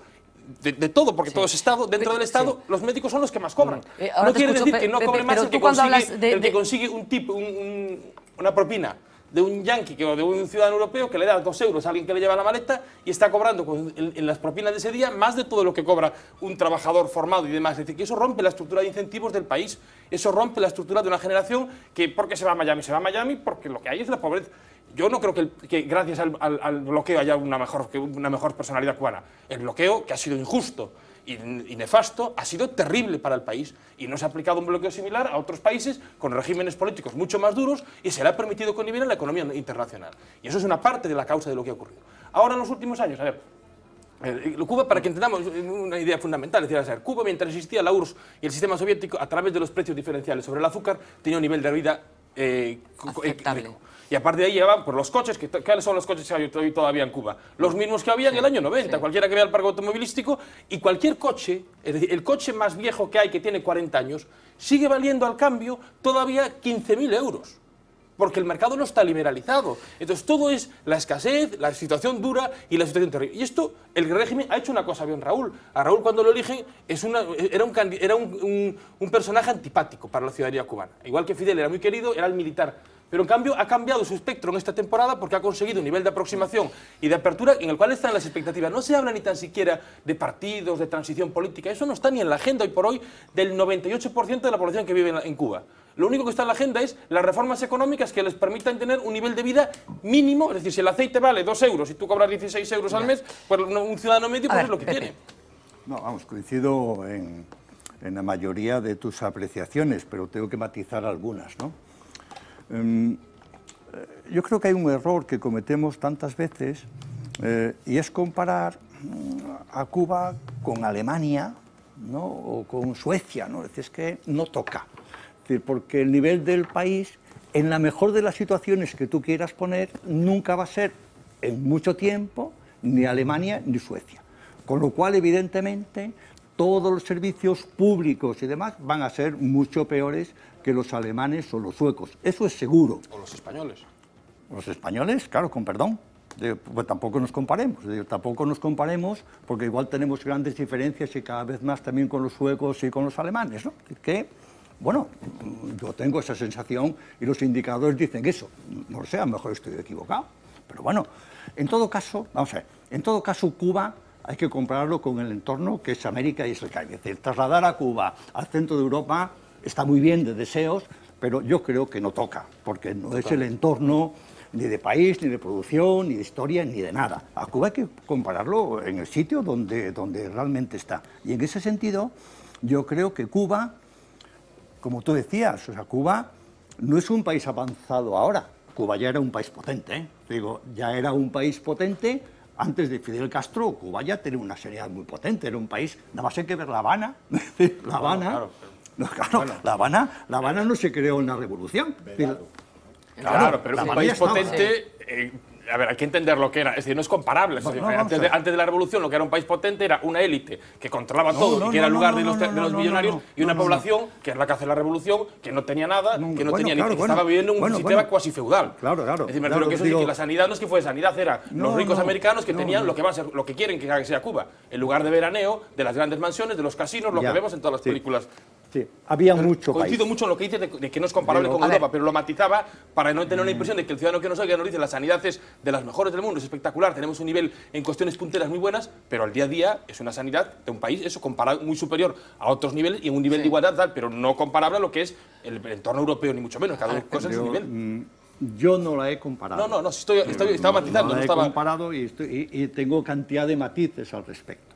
S4: de, de todo, porque todo es Estado, dentro del Estado, los médicos son los que más cobran.
S1: Eh,
S4: no quiere
S1: escucho,
S4: decir que no cobre más el que, consigue,
S1: de-
S4: el que
S1: de-
S4: consigue un tipo, un- un- una propina de un yanqui que- o de un ciudadano europeo que le da dos euros a alguien que le lleva la maleta y está cobrando en, las propinas de ese día más de todo lo que cobra un trabajador formado y demás. Es decir, que eso rompe la estructura de incentivos del país, eso rompe la estructura de una generación que, ¿por qué se va a Miami? Se va a Miami porque lo que hay es la pobreza. Yo no creo que, gracias al, bloqueo haya una mejor, una mejor personalidad cubana. El bloqueo, que ha sido injusto y, nefasto, ha sido terrible para el país y no se ha aplicado un bloqueo similar a otros países con regímenes políticos mucho más duros y se le ha permitido convivir en la economía internacional. Y eso es una parte de la causa de lo que ha ocurrido. Ahora, en los últimos años, a ver, eh, Cuba, para que entendamos una idea fundamental, es decir, a ver, Cuba, mientras existía la URSS y el sistema soviético, a través de los precios diferenciales sobre el azúcar, tenía un nivel de vida eh, eh, rico. Y aparte de ahí llevaban por los coches, que, ¿cuáles son los coches que hay hoy todavía en Cuba? Los mismos que había en el año 90, cualquiera que vea el parque automovilístico, y cualquier coche, es decir, el coche más viejo que hay, que tiene 40 años, sigue valiendo al cambio todavía 15.000 euros porque el mercado no está liberalizado. Entonces todo es la escasez, la situación dura y la situación terrible. Y esto, el régimen ha hecho una cosa bien Raúl. A Raúl cuando lo eligen es una, era, un, era un, un- un personaje antipático para la ciudadanía cubana. Igual que Fidel era muy querido, era el militar. Pero en cambio ha cambiado su espectro en esta temporada porque ha conseguido un nivel de aproximación y de apertura en el cual están las expectativas. No se habla ni tan siquiera de partidos, de transición política. Eso no está ni en la agenda hoy por hoy del 98% de la población que vive en, la- en Cuba. Lo único que está en la agenda es las reformas económicas que les permitan tener un nivel de vida mínimo. Es decir, si el aceite vale 2 euros y tú cobras 16 euros al mes, pues un un ciudadano medio pues es lo que tiene.
S18: No, vamos, coincido en, en la mayoría de tus apreciaciones, pero tengo que matizar algunas, ¿no? Em, eh, yo creo que hay un error que cometemos tantas veces eh, y es comparar mm, a Cuba con Alemania ¿no? o con Suecia. ¿no? Es que no toca. Porque el nivel del país, en la mejor de las situaciones que tú quieras poner, nunca va a ser en mucho tiempo ni Alemania ni Suecia. Con lo cual, evidentemente, todos los servicios públicos y demás van a ser mucho peores que los alemanes o los suecos. Eso es seguro.
S4: O los españoles.
S18: Los españoles, claro, con perdón. Pues tampoco nos comparemos, tampoco nos comparemos porque igual tenemos grandes diferencias y cada vez más también con los suecos y con los alemanes, ¿no? Que, bueno, yo tengo esa sensación y los indicadores dicen eso. No lo sé, a lo mejor estoy equivocado. Pero bueno, en todo caso, vamos a ver, en todo caso Cuba hay que compararlo con el entorno que es América y es el Caribe. Es decir, trasladar a Cuba al centro de Europa está muy bien de deseos, pero yo creo que no toca, porque no es el entorno ni de país, ni de producción, ni de historia, ni de nada. A Cuba hay que compararlo en el sitio donde, donde realmente está. Y en ese sentido, yo creo que Cuba, como tú decías, o sea, Cuba no es un país avanzado ahora. Cuba ya era un país potente, ¿eh? Digo, ya era un país potente antes de Fidel Castro. Cuba ya tenía una seriedad muy potente, era un país, nada más hay que ver La Habana. la Habana, claro, la Habana, La Habana no se creó en la revolución.
S4: Claro, pero
S18: La
S4: un país potente. eh, a ver, hay que entender lo que era. Es decir, no es comparable. Es
S18: No,
S4: decir,
S18: no,
S4: antes, de, antes de la revolución, lo que era un país potente era una élite que controlaba
S18: No,
S4: todo y que era el lugar de los, de los millonarios y una población que es la que hace la revolución que no tenía nada, que no
S18: bueno,
S4: tenía
S18: claro,
S4: ni que
S18: bueno,
S4: estaba viviendo un
S18: bueno,
S4: sistema cuasi feudal.
S18: Claro, claro.
S4: Es decir, me
S18: claro,
S4: refiero que eso
S18: digo-
S4: sí, que la sanidad no es que fue sanidad, era los ricos
S18: no,
S4: americanos que tenían lo que van a ser, lo que quieren que sea Cuba, en lugar de veraneo, de las grandes mansiones, de los casinos, lo
S18: Ya,
S4: que vemos en todas las
S18: sí.
S4: películas
S18: Sí, había mucho país.
S4: Coincido mucho en lo que dice de, de que no es comparable
S18: Digo,
S4: con
S18: ver.
S4: Europa, pero lo matizaba para no tener la impresión de que el ciudadano que nos oiga nos dice la sanidad es de las mejores del mundo, es espectacular, tenemos un nivel en cuestiones punteras muy buenas, pero al día a día es una sanidad de un país eso comparado muy superior a otros niveles y en un nivel de igualdad tal, pero no comparable a lo que es el, entorno europeo ni mucho menos, cada cosa en su
S18: Yo,
S4: nivel.
S18: mm, Yo no la he comparado.
S4: No, no, no, estoy, estoy- estaba matizando,
S18: No
S4: no
S18: la he
S4: estaba...
S18: comparado y, estoy- y- y tengo cantidad de matices al respecto.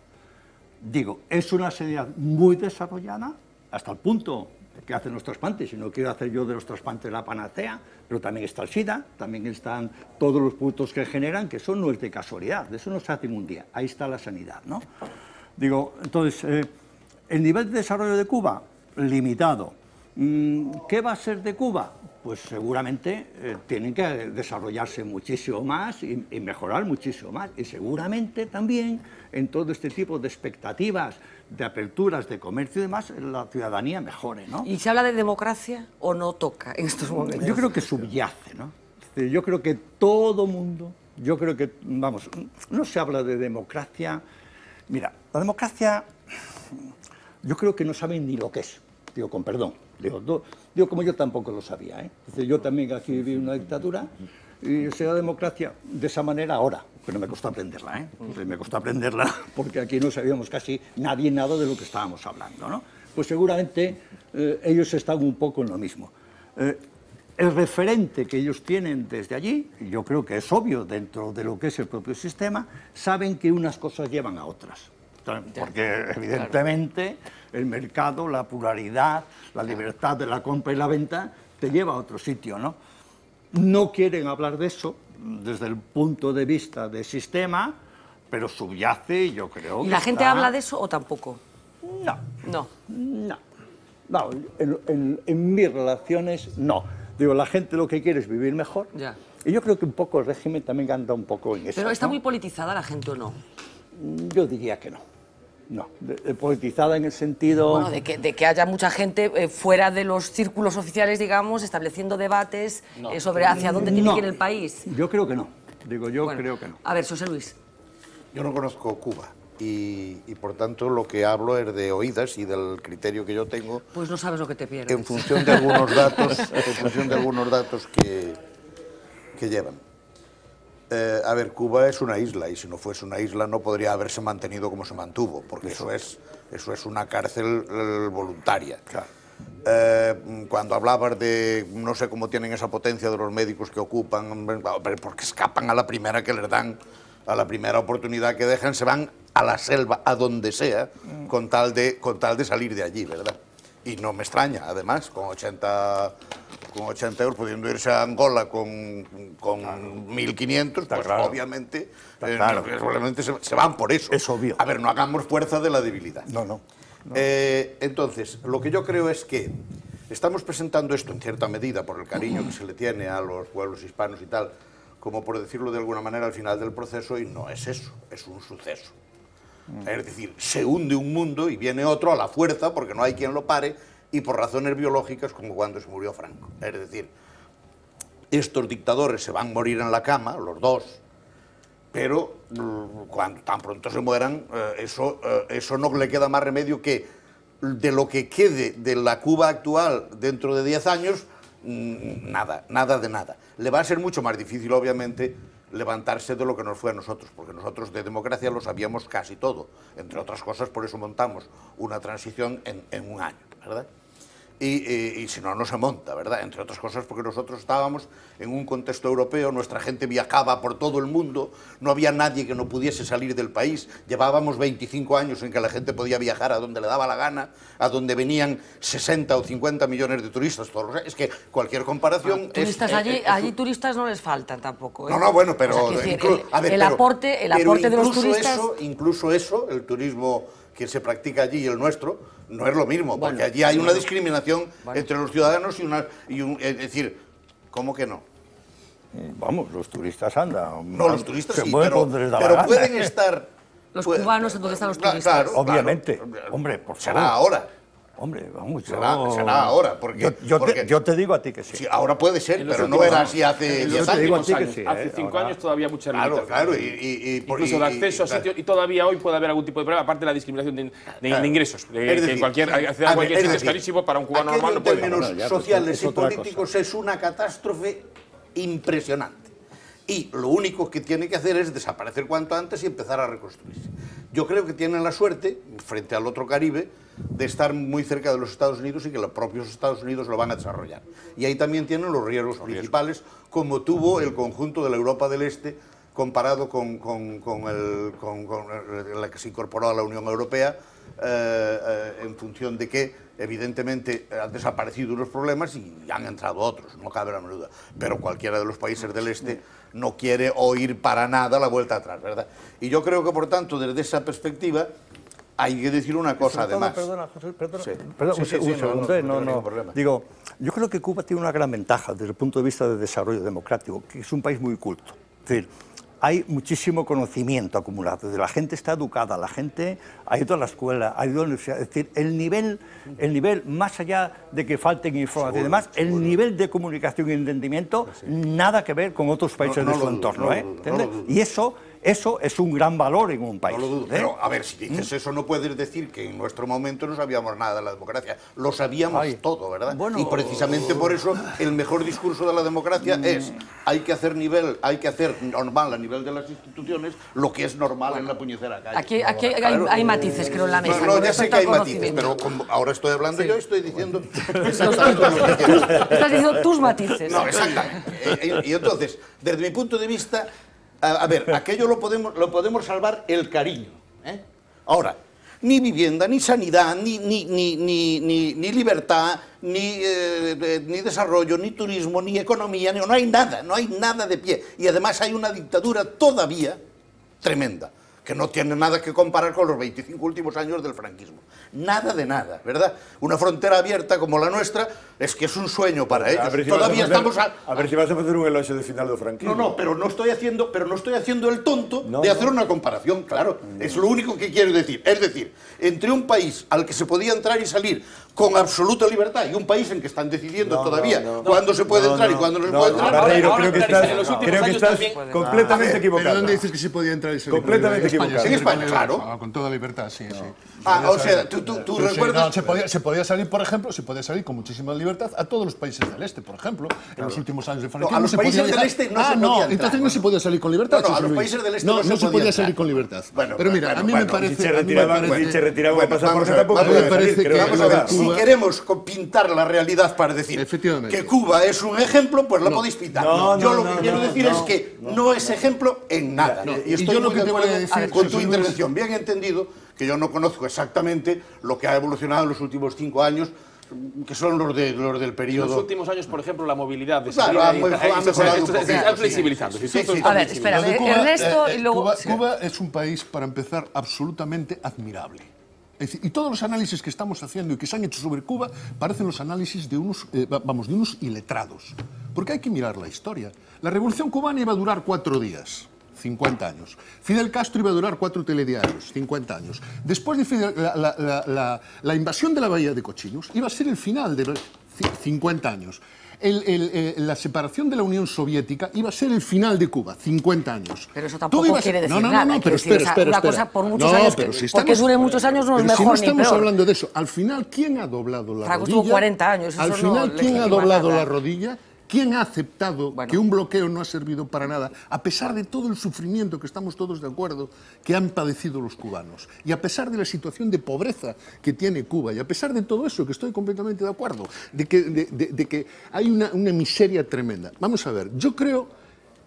S18: Digo, es una sanidad muy desarrollada hasta el punto que hacen los trasplantes, y no quiero hacer yo de los trasplantes la panacea, pero también está el SIDA, también están todos los productos que generan, que eso no es de casualidad, de eso no se hace un día, ahí está la sanidad, ¿no? Digo, entonces, eh, el nivel de desarrollo de Cuba, limitado. Mm, ¿Qué va a ser de Cuba? Pues seguramente eh, tienen que desarrollarse muchísimo más y, y mejorar muchísimo más. Y seguramente también en todo este tipo de expectativas, de aperturas de comercio y demás, la ciudadanía mejore, ¿no?
S1: ¿Y se habla de democracia o no toca en estos momentos?
S18: Yo creo que subyace, ¿no? Yo creo que todo mundo, yo creo que, vamos, no se habla de democracia. Mira, la democracia, yo creo que no saben ni lo que es, digo, con perdón. Digo, do- digo como yo tampoco lo sabía, ¿eh? Yo también aquí viví una dictadura y sé la democracia de esa manera ahora, pero me costó aprenderla, ¿eh? Me costó aprenderla porque aquí no sabíamos casi nadie nada de lo que estábamos hablando, ¿no? Pues seguramente eh, ellos están un poco en lo mismo. Eh, el referente que ellos tienen desde allí, yo creo que es obvio dentro de lo que es el propio sistema, saben que unas cosas llevan a otras. Porque evidentemente el mercado, la pluralidad, la libertad de la compra y la venta te lleva a otro sitio, ¿no? No quieren hablar de eso desde el punto de vista del sistema, pero subyace, yo creo
S1: ¿Y
S18: que
S1: la gente
S18: está-
S1: habla de eso o tampoco?
S18: No.
S1: No.
S18: No. No, en, en- en mis relaciones no. Digo, la gente lo que quiere es vivir mejor.
S1: Ya.
S18: Y yo creo que un poco el régimen también anda un poco en eso.
S1: Pero está
S18: ¿no?
S1: muy politizada la gente o no.
S18: Yo diría que no. No, de- de politizada en el sentido...
S1: Bueno, de que, de que haya mucha gente eh, fuera de los círculos oficiales, digamos, estableciendo debates eh, sobre hacia dónde tiene
S18: No.
S1: que ir el país.
S18: Yo creo que no. Digo, yo
S1: Bueno.
S18: creo que no.
S1: A ver, José Luis.
S6: Yo no conozco Cuba y, y, por tanto lo que hablo es de oídas y del criterio que yo tengo
S1: Pues no sabes lo que te pierdes.
S6: en función de algunos datos, en función de algunos datos que, que llevan. Eh, a ver, Cuba es una isla y si no fuese una isla no podría haberse mantenido como se mantuvo, porque eso es, eso es una cárcel eh, voluntaria. Eh, cuando hablabas de, no sé cómo tienen esa potencia de los médicos que ocupan, porque escapan a la primera que les dan, a la primera oportunidad que dejan, se van a la selva, a donde sea, con tal de, con tal de salir de allí, ¿verdad? Y no me extraña, además, con 80, con 80 euros, pudiendo irse a Angola con, con 1.500, pues
S18: claro.
S6: obviamente, eh,
S18: claro.
S6: probablemente se, se van por eso.
S18: Es obvio.
S6: A ver, no hagamos fuerza de la debilidad.
S18: No, no.
S6: Eh, entonces, lo que yo creo es que estamos presentando esto en cierta medida por el cariño que se le tiene a los pueblos hispanos y tal, como por decirlo de alguna manera al final del proceso, y no es eso, es un suceso. Es decir, se hunde un mundo y viene otro a la fuerza porque no hay quien lo pare y por razones biológicas como cuando se murió Franco. Es decir, estos dictadores se van a morir en la cama, los dos, pero mm, cuando tan pronto se mueran, eh, eso, eh, eso no le queda más remedio que de lo que quede de la Cuba actual dentro de 10 años, mm, nada, nada de nada. Le va a ser mucho más difícil, obviamente, levantarse de lo que nos fue a nosotros, porque nosotros de democracia lo sabíamos casi todo. Entre otras cosas, por eso montamos una transición en, en un año, ¿verdad? Y, y- y si no, no se monta, ¿verdad? Entre otras cosas porque nosotros estábamos en un contexto europeo, nuestra gente viajaba por todo el mundo, no había nadie que no pudiese salir del país, llevábamos 25 años en que la gente podía viajar a donde le daba la gana, a donde venían 60 o 50 millones de turistas todos los Es que cualquier comparación es...
S1: Turistas
S6: eh,
S1: allí,
S6: eh, es
S1: allí turistas no les faltan tampoco. ¿eh?
S6: no, no, bueno, pero...
S1: O sea, decir, el,
S6: a ver,
S1: el
S6: pero-
S1: aporte, el aporte de los turistas...
S6: Eso, incluso eso, el turismo que se practica allí y el nuestro, no es lo mismo, porque
S1: Bueno,
S6: allí hay una discriminación
S1: Bueno.
S6: entre los ciudadanos y una... Y un- es decir, ¿cómo que no?
S18: Vamos, los turistas andan.
S6: No, los turistas
S18: se
S6: sí, pero, pero pueden estar...
S1: Los
S6: pu-
S1: cubanos, ¿dónde están los turistas?
S6: Claro,
S18: Obviamente.
S6: claro.
S18: Hombre, por favor.
S6: Será ahora.
S18: Hombre, vamos, yo...
S6: Será, será ahora, porque...
S18: Yo, yo
S6: porque-
S18: te, yo te digo a ti que sí.
S6: Sí, ahora puede ser, pero no era
S4: años.
S6: así hace
S4: En los
S6: 10
S18: te digo a
S6: años.
S18: ti que
S4: años.
S18: sí,
S4: Hace
S18: ¿eh?
S4: cinco
S18: Ahora-
S4: años todavía muchas
S6: Claro, claro, y... y- y por-
S4: Incluso
S6: y-
S4: de
S6: y-
S4: acceso a sitios, y todavía hoy puede haber algún tipo de problema, aparte de la discriminación de, de-
S6: Claro.
S4: de ingresos. De,
S6: Es
S4: que
S6: decir,
S4: cualquier, acceder
S6: a
S4: a cualquier sitio es carísimo, para un cubano
S6: aquello
S4: normal no
S6: en
S4: puede
S6: términos
S18: ya, pues,
S6: sociales
S18: es
S6: y
S18: cosa.
S6: políticos es una catástrofe impresionante. Y lo único que tiene que hacer es desaparecer cuanto antes y empezar a reconstruirse. Yo creo que tienen la suerte, frente al otro Caribe, de estar muy cerca de los Estados Unidos y que los propios Estados Unidos lo van a desarrollar. Y ahí también tienen los riesgos principales, como tuvo el conjunto de la Europa del Este comparado con, con- con el- con- la que se incorporó a la Unión Europea, eh, eh, en función de que, evidentemente, han desaparecido unos problemas y han entrado otros, no cabe la menor duda. Pero cualquiera de los países del Este no quiere oír para nada la vuelta atrás, ¿verdad? Y yo creo que, por tanto, desde esa perspectiva, hay que decir una cosa,
S18: Sobre todo,
S6: además.
S18: Perdona, José, perdona,
S6: Sí.
S18: perdona,
S6: Sí,
S18: un,
S6: sí,
S18: un
S6: sí, no, no,
S18: segundo,
S6: no
S18: eh, no, no.
S6: problema.
S18: Digo, yo creo que Cuba tiene una gran ventaja desde el punto de vista del desarrollo democrático, que es un país muy culto. Es decir, hay muchísimo conocimiento acumulado. La gente está educada, la gente ha ido a la escuela, ha ido a la universidad. Es decir, el nivel, el nivel más allá de que falten información y demás, el nivel de comunicación y entendimiento, nada que ver con otros países
S6: no
S18: de su
S6: dudo,
S18: entorno.
S6: no
S18: ¿eh?
S6: no
S18: y eso, eso es un gran valor en un país.
S6: No lo dudo,
S18: ¿eh?
S6: pero a ver, si dices eso no puedes decir que en nuestro momento no sabíamos nada de la democracia. Lo sabíamos
S18: Ay.
S6: todo, ¿verdad?
S18: Bueno.
S6: y precisamente por eso el mejor discurso de la democracia
S18: Mm.
S6: es hay que hacer nivel, hay que hacer normal a nivel de las instituciones lo que es normal en la puñetera calle.
S1: Aquí, aquí hay,
S6: Claro.
S1: hay matices, creo, en la mesa.
S6: No, ya sé que hay matices, pero como ahora estoy hablando yo, estoy diciendo exactamente lo que
S1: estás diciendo tus matices.
S6: No, exactamente. Eh, Y, y entonces, desde mi punto de vista, a, ver, aquello lo podemos, lo podemos salvar el cariño. ¿eh? Ahora, ni vivienda, ni sanidad, ni, ni, ni, ni, libertad, ni, eh, ni desarrollo, ni turismo, ni economía, no hay nada, no hay nada de pie. Y además hay una dictadura todavía tremenda, que no tiene nada que comparar con los 25 últimos años del franquismo. Nada de nada, ¿verdad? Una frontera abierta como la nuestra, Es que es un sueño para
S7: A
S6: ellos.
S7: ver si vas
S6: Todavía
S7: a facer-
S6: estamos a...
S7: A ver si vas a facer un elogio de final do franquismo.
S6: No, no, pero no estoy haciendo, pero no estoy haciendo el tonto
S7: No,
S6: de
S7: no.
S6: hacer una comparación, claro. Es lo único que quiero decir. Es decir, entre un país al que se podía entrar y salir con absoluta libertad y un país en que están decidiendo
S7: No,
S6: todavía
S7: no, no.
S6: cuándo se puede
S7: No,
S6: entrar y
S7: no.
S6: cuándo no se
S7: No,
S6: puede
S7: no,
S6: entrar.
S7: Barreiro, creo que estás-
S6: en los últimos
S7: creo que
S6: años
S7: estás
S6: también-
S7: completamente
S6: A ver,
S7: equivocado.
S5: ¿Pero dónde dices que se podía entrar y salir?
S7: Completamente equivocado.
S6: En España, claro.
S5: Con toda libertad, sí, sí.
S6: Ah, o sea, tú, tú, tú
S5: Sí, sí,
S6: recuerdas...
S5: no, se, podía, se podía salir, por ejemplo, se podía salir con muchísima libertad a todos los países del este, por ejemplo, en los últimos años de franquismo.
S6: a los
S5: se
S6: países
S5: podía
S6: del
S5: dejar-
S6: este no
S5: ah,
S6: se
S5: no,
S6: podía entrar.
S5: entonces no se podía salir con libertad.
S6: No, no, a los países del este
S5: no,
S6: no se
S5: no se
S6: podía entrar.
S5: salir con libertad.
S6: Bueno,
S5: Pero mira,
S6: bueno,
S5: a mí
S6: bueno,
S5: me parece...
S7: si se
S5: a mí me
S7: retiraban,
S5: parece-
S7: si se
S6: Bueno,
S7: a
S6: ver,
S7: tampoco
S6: a mí me
S7: podían
S5: parece
S7: salir,
S5: que-
S7: creo
S6: Vamos
S7: es
S6: a ver, si queremos pintar la realidad para decir
S5: Efectivamente.
S6: que Cuba es un ejemplo, pues la podéis pintar.
S7: No,
S6: yo
S7: no,
S6: lo
S7: no,
S6: que quiero
S7: no,
S6: decir
S7: no,
S6: es que no, es ejemplo en nada.
S5: No,
S6: y estoy
S5: yo lo que te voy a decir,
S6: con tu intervención. Bien entendido que yo no conozco exactamente lo que ha evolucionado en los últimos cinco años, que son los, de, los del
S4: En
S6: periodo...
S4: los últimos años, por ejemplo, la movilidad de
S6: Claro,
S4: salida
S6: ha mejorado-
S4: se- flexibilizando.
S6: Sí,
S4: Sí,
S6: sí,
S4: todo
S6: sí.
S4: está
S1: A ver, espera, Ernesto
S5: eh,
S1: y luego...
S5: Cuba. Cuba es un país, para empezar, absolutamente admirable. Es decir, y todos los análisis que estamos haciendo y que se han hecho sobre Cuba parecen los análisis de unos, eh, va- vamos, de unos iletrados. Porque hay que mirar la historia. La revolución cubana iba a durar cuatro días. 50 años. Fidel Castro iba a durar cuatro telediarios, 50 años. Después de Fidel- la, la- la- la- invasión de la Bahía de Cochinos iba a ser el final de los ci- 50 años. El- el- eh, la separación de la Unión Soviética iba a ser el final de Cuba, 50 años.
S1: Pero eso tampoco
S5: ser-
S1: quiere decir
S5: no, no,
S1: nada.
S5: No, no, pero
S1: quiero decir,
S5: espera,
S1: o sea,
S5: espera,
S1: una
S5: espera.
S1: cosa por muchos
S5: No,
S1: años,
S5: pero si
S1: porque
S5: estamos-
S1: dure muchos años no es
S5: pero si
S1: mejor
S5: no
S1: ni
S5: estamos
S1: peor.
S5: hablando de eso. Al final, ¿quién ha doblado la rodilla?
S1: tuvo 40 años, eso
S5: Al final, ¿quién ha doblado
S1: nada.
S5: la rodilla? ¿Quién ha aceptado que un bloqueo no ha servido para nada, a pesar de todo el sufrimiento que estamos todos de acuerdo que han padecido los cubanos? Y a pesar de la situación de pobreza que tiene Cuba, y a pesar de todo eso, que estoy completamente de acuerdo, de que, de, de- de que hay una, una miseria tremenda. Vamos a ver, yo creo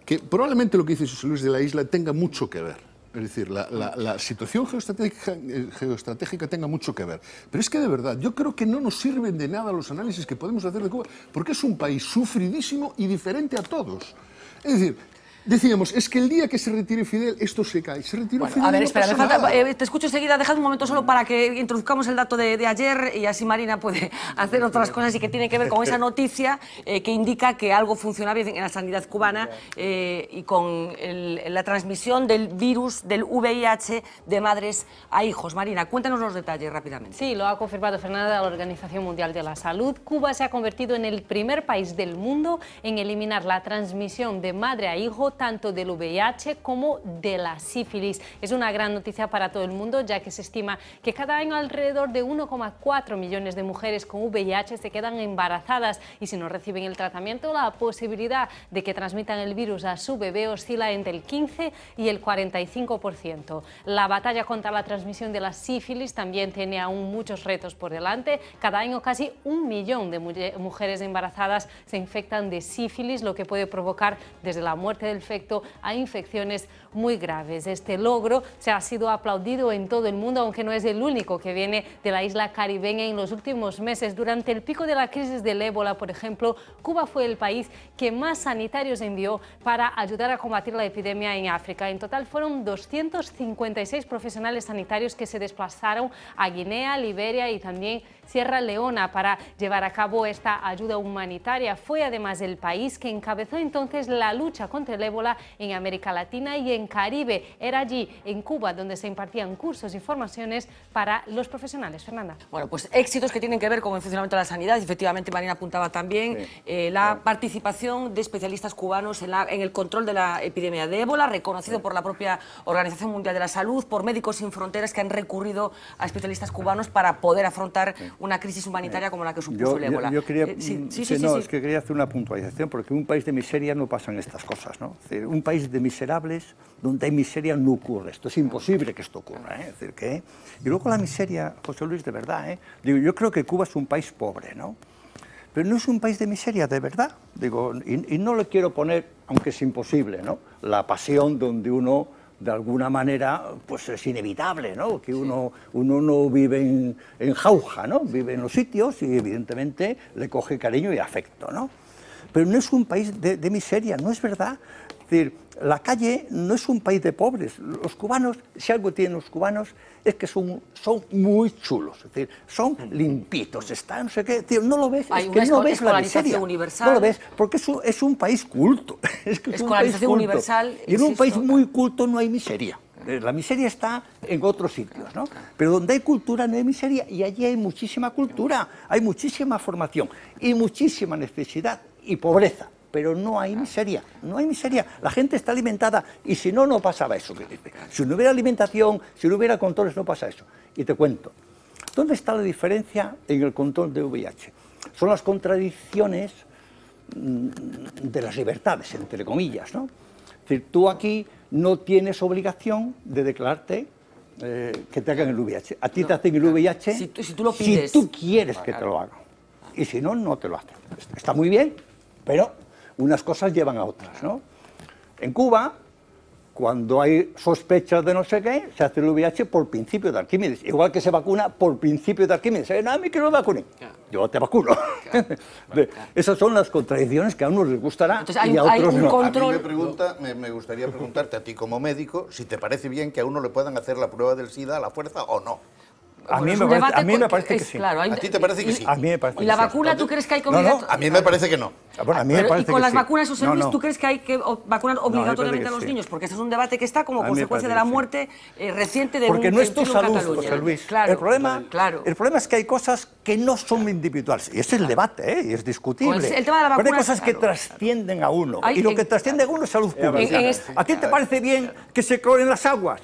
S5: que probablemente lo que dice José Luis de la Isla tenga mucho que ver. Es decir, la, situación geoestratégica, geoestratégica tenga mucho que ver. Pero es que de verdad, yo creo que no nos sirven de nada los análisis que podemos hacer de Cuba, porque es un país sufridísimo y diferente a todos. Es decir, decíamos, es que el día que se retire Fidel, esto se cae. Se retiró
S1: Bueno,
S5: Fidel
S1: a ver,
S5: no
S1: espera, me falta, eh, te escucho enseguida, dejad un momento solo para que introduzcamos el dato de, de ayer y así Marina puede hacer otras cosas y que tiene que ver con esa noticia eh, que indica que algo funciona bien en la sanidad cubana eh, y con el- la transmisión del virus del VIH de madres a hijos. Marina, cuéntanos los detalles rápidamente.
S8: Sí, lo ha confirmado Fernanda la Organización Mundial de la Salud. Cuba se ha convertido en el primer país del mundo en eliminar la transmisión de madre a hijo tanto del VIH como de la sífilis. Es una gran noticia para todo el mundo ya que se estima que cada año alrededor de 1,4 millones de mujeres con VIH se quedan embarazadas y si no reciben el tratamiento la posibilidad de que transmitan el virus a su bebé oscila entre el 15 y el 45%. La batalla contra la transmisión de la sífilis también tiene aún muchos retos por delante. Cada año casi un millón de mujeres embarazadas se infectan de sífilis, lo que puede provocar desde la muerte del a infecciones muy graves. Este logro se ha sido aplaudido en todo el mundo, aunque no es el único que viene de la isla caribeña en los últimos meses. Durante el pico de la crisis del ébola, por ejemplo, Cuba fue el país que más sanitarios envió para ayudar a combatir la epidemia en África. En total fueron 256 profesionales sanitarios que se desplazaron a Guinea, Liberia y también Sierra Leona para llevar a cabo esta ayuda humanitaria. Fue además el país que encabezó entonces la lucha contra el ébola en América Latina y en Caribe. Era allí, en Cuba, donde se impartían cursos y formaciones para los profesionales. Fernanda.
S1: Bueno, pues éxitos que tienen que ver con el funcionamiento de la sanidad. Efectivamente, Marina apuntaba también eh, la participación de especialistas cubanos en, la- en el control de la epidemia de ébola, reconocido por la propia Organización Mundial de la Salud, por Médicos Sin Fronteras que han recurrido a especialistas cubanos para poder afrontar una crisis humanitaria como la que supuso
S18: Yo,
S1: el
S18: yo-
S1: ébola.
S18: yo quería,
S1: Eh, sí, sí,
S18: sí,
S1: sí,
S18: no,
S1: sí,
S18: es que quería hacer una puntualización, porque en un país de miseria no pasan estas cosas, ¿no? Es decir, un país de miserables, donde hay miseria, no ocurre esto. Es imposible que esto ocurra, ¿eh? Es decir, que... Y luego la miseria, José Luis, de verdad, ¿eh? Digo, yo creo que Cuba es un país pobre, ¿no? Pero no es un país de miseria, de verdad. Digo, y, y no le quiero poner, aunque es imposible, ¿no? La pasión donde uno, de alguna manera, pues es inevitable, ¿no? Que uno, uno no vive en, en jauja, ¿no? Vive en los sitios y evidentemente le coge cariño y afecto, ¿no? Pero no es un país de, de miseria, no es verdad. Es decir, la calle no es un país de pobres. Los cubanos, si algo tienen los cubanos, es que son, son muy chulos. Es decir, son limpitos, están, no sé qué. tío, no lo ves,
S1: Hay
S18: es que no ves la miseria.
S1: universal.
S18: No lo ves, porque es un, es un país culto. Es que es un país culto.
S1: universal,
S18: Y en un país muy culto no hay miseria. Eh, La miseria está en otros sitios, ¿no? Pero donde hay cultura no hay miseria y allí hay muchísima cultura, hay muchísima formación y muchísima necesidad y pobreza. Pero no hay miseria, no hay miseria. La gente está alimentada y si no, no pasaba eso. Si no hubiera alimentación, si no hubiera controles, no pasa eso. Y te cuento, ¿dónde está la diferencia en el control de VIH? Son las contradicciones mm, de las libertades, entre comillas, ¿no? Es decir, tú aquí no tienes obligación de declararte eh, que te hagan el VIH. A ti te hacen el VIH
S1: Si tú- si tú lo pides.
S18: si tú quieres que te lo hagan. Y si no, no te lo hacen. Está muy bien, pero unas cosas llevan a otras, ¿no? En Cuba, cuando hay sospechas de no sé qué, se hace el VIH por principio de Arquímedes. Igual que se vacuna por principio de Arquímedes. Eh, no, a mí que no me vacunen. Yo te vacuno. De- Esas son las contradicciones que a unos les gustará y a otros no.
S6: A mí me, pregunta, me, me gustaría preguntarte a ti como médico si te parece bien que a uno le puedan hacer la prueba del SIDA a la fuerza o no.
S18: A mí me parece,
S1: debate
S18: a mí me
S1: porque
S18: parece que
S1: es
S18: sí.
S1: claro, hay-
S6: ¿A ti te parece que sí?
S18: A mí me parece
S1: ¿Y la
S18: sí.
S1: vacuna tú crees que hay que
S18: No,
S6: A mí me parece que no.
S18: Bueno, a mí me
S1: Pero, ¿Y
S18: parece
S1: con
S18: que
S1: las
S18: sí.
S1: vacunas, José
S18: No,
S1: Luis,
S18: no.
S1: tú crees que hay que vacunar
S18: me parece
S1: obligatoriamente a los
S18: sí.
S1: niños? Porque este es un debate que está como
S18: A
S1: consecuencia de
S18: parece
S1: la muerte eh, reciente de
S18: Porque
S1: un
S18: no es tu salud,
S1: Cataluña.
S18: José Luis.
S1: Claro,
S18: el, problema,
S1: claro.
S18: el problema es que hay cosas que no son individuales. Y ese es el debate, ¿eh? y es discutible.
S1: Pues el tema de la
S18: Pero
S1: vacuna
S18: hay
S1: es
S18: cosas que trascienden a uno.
S1: Hay-
S18: y lo que trasciende a uno es salud pública. ¿A ti te parece bien que se cloren las aguas?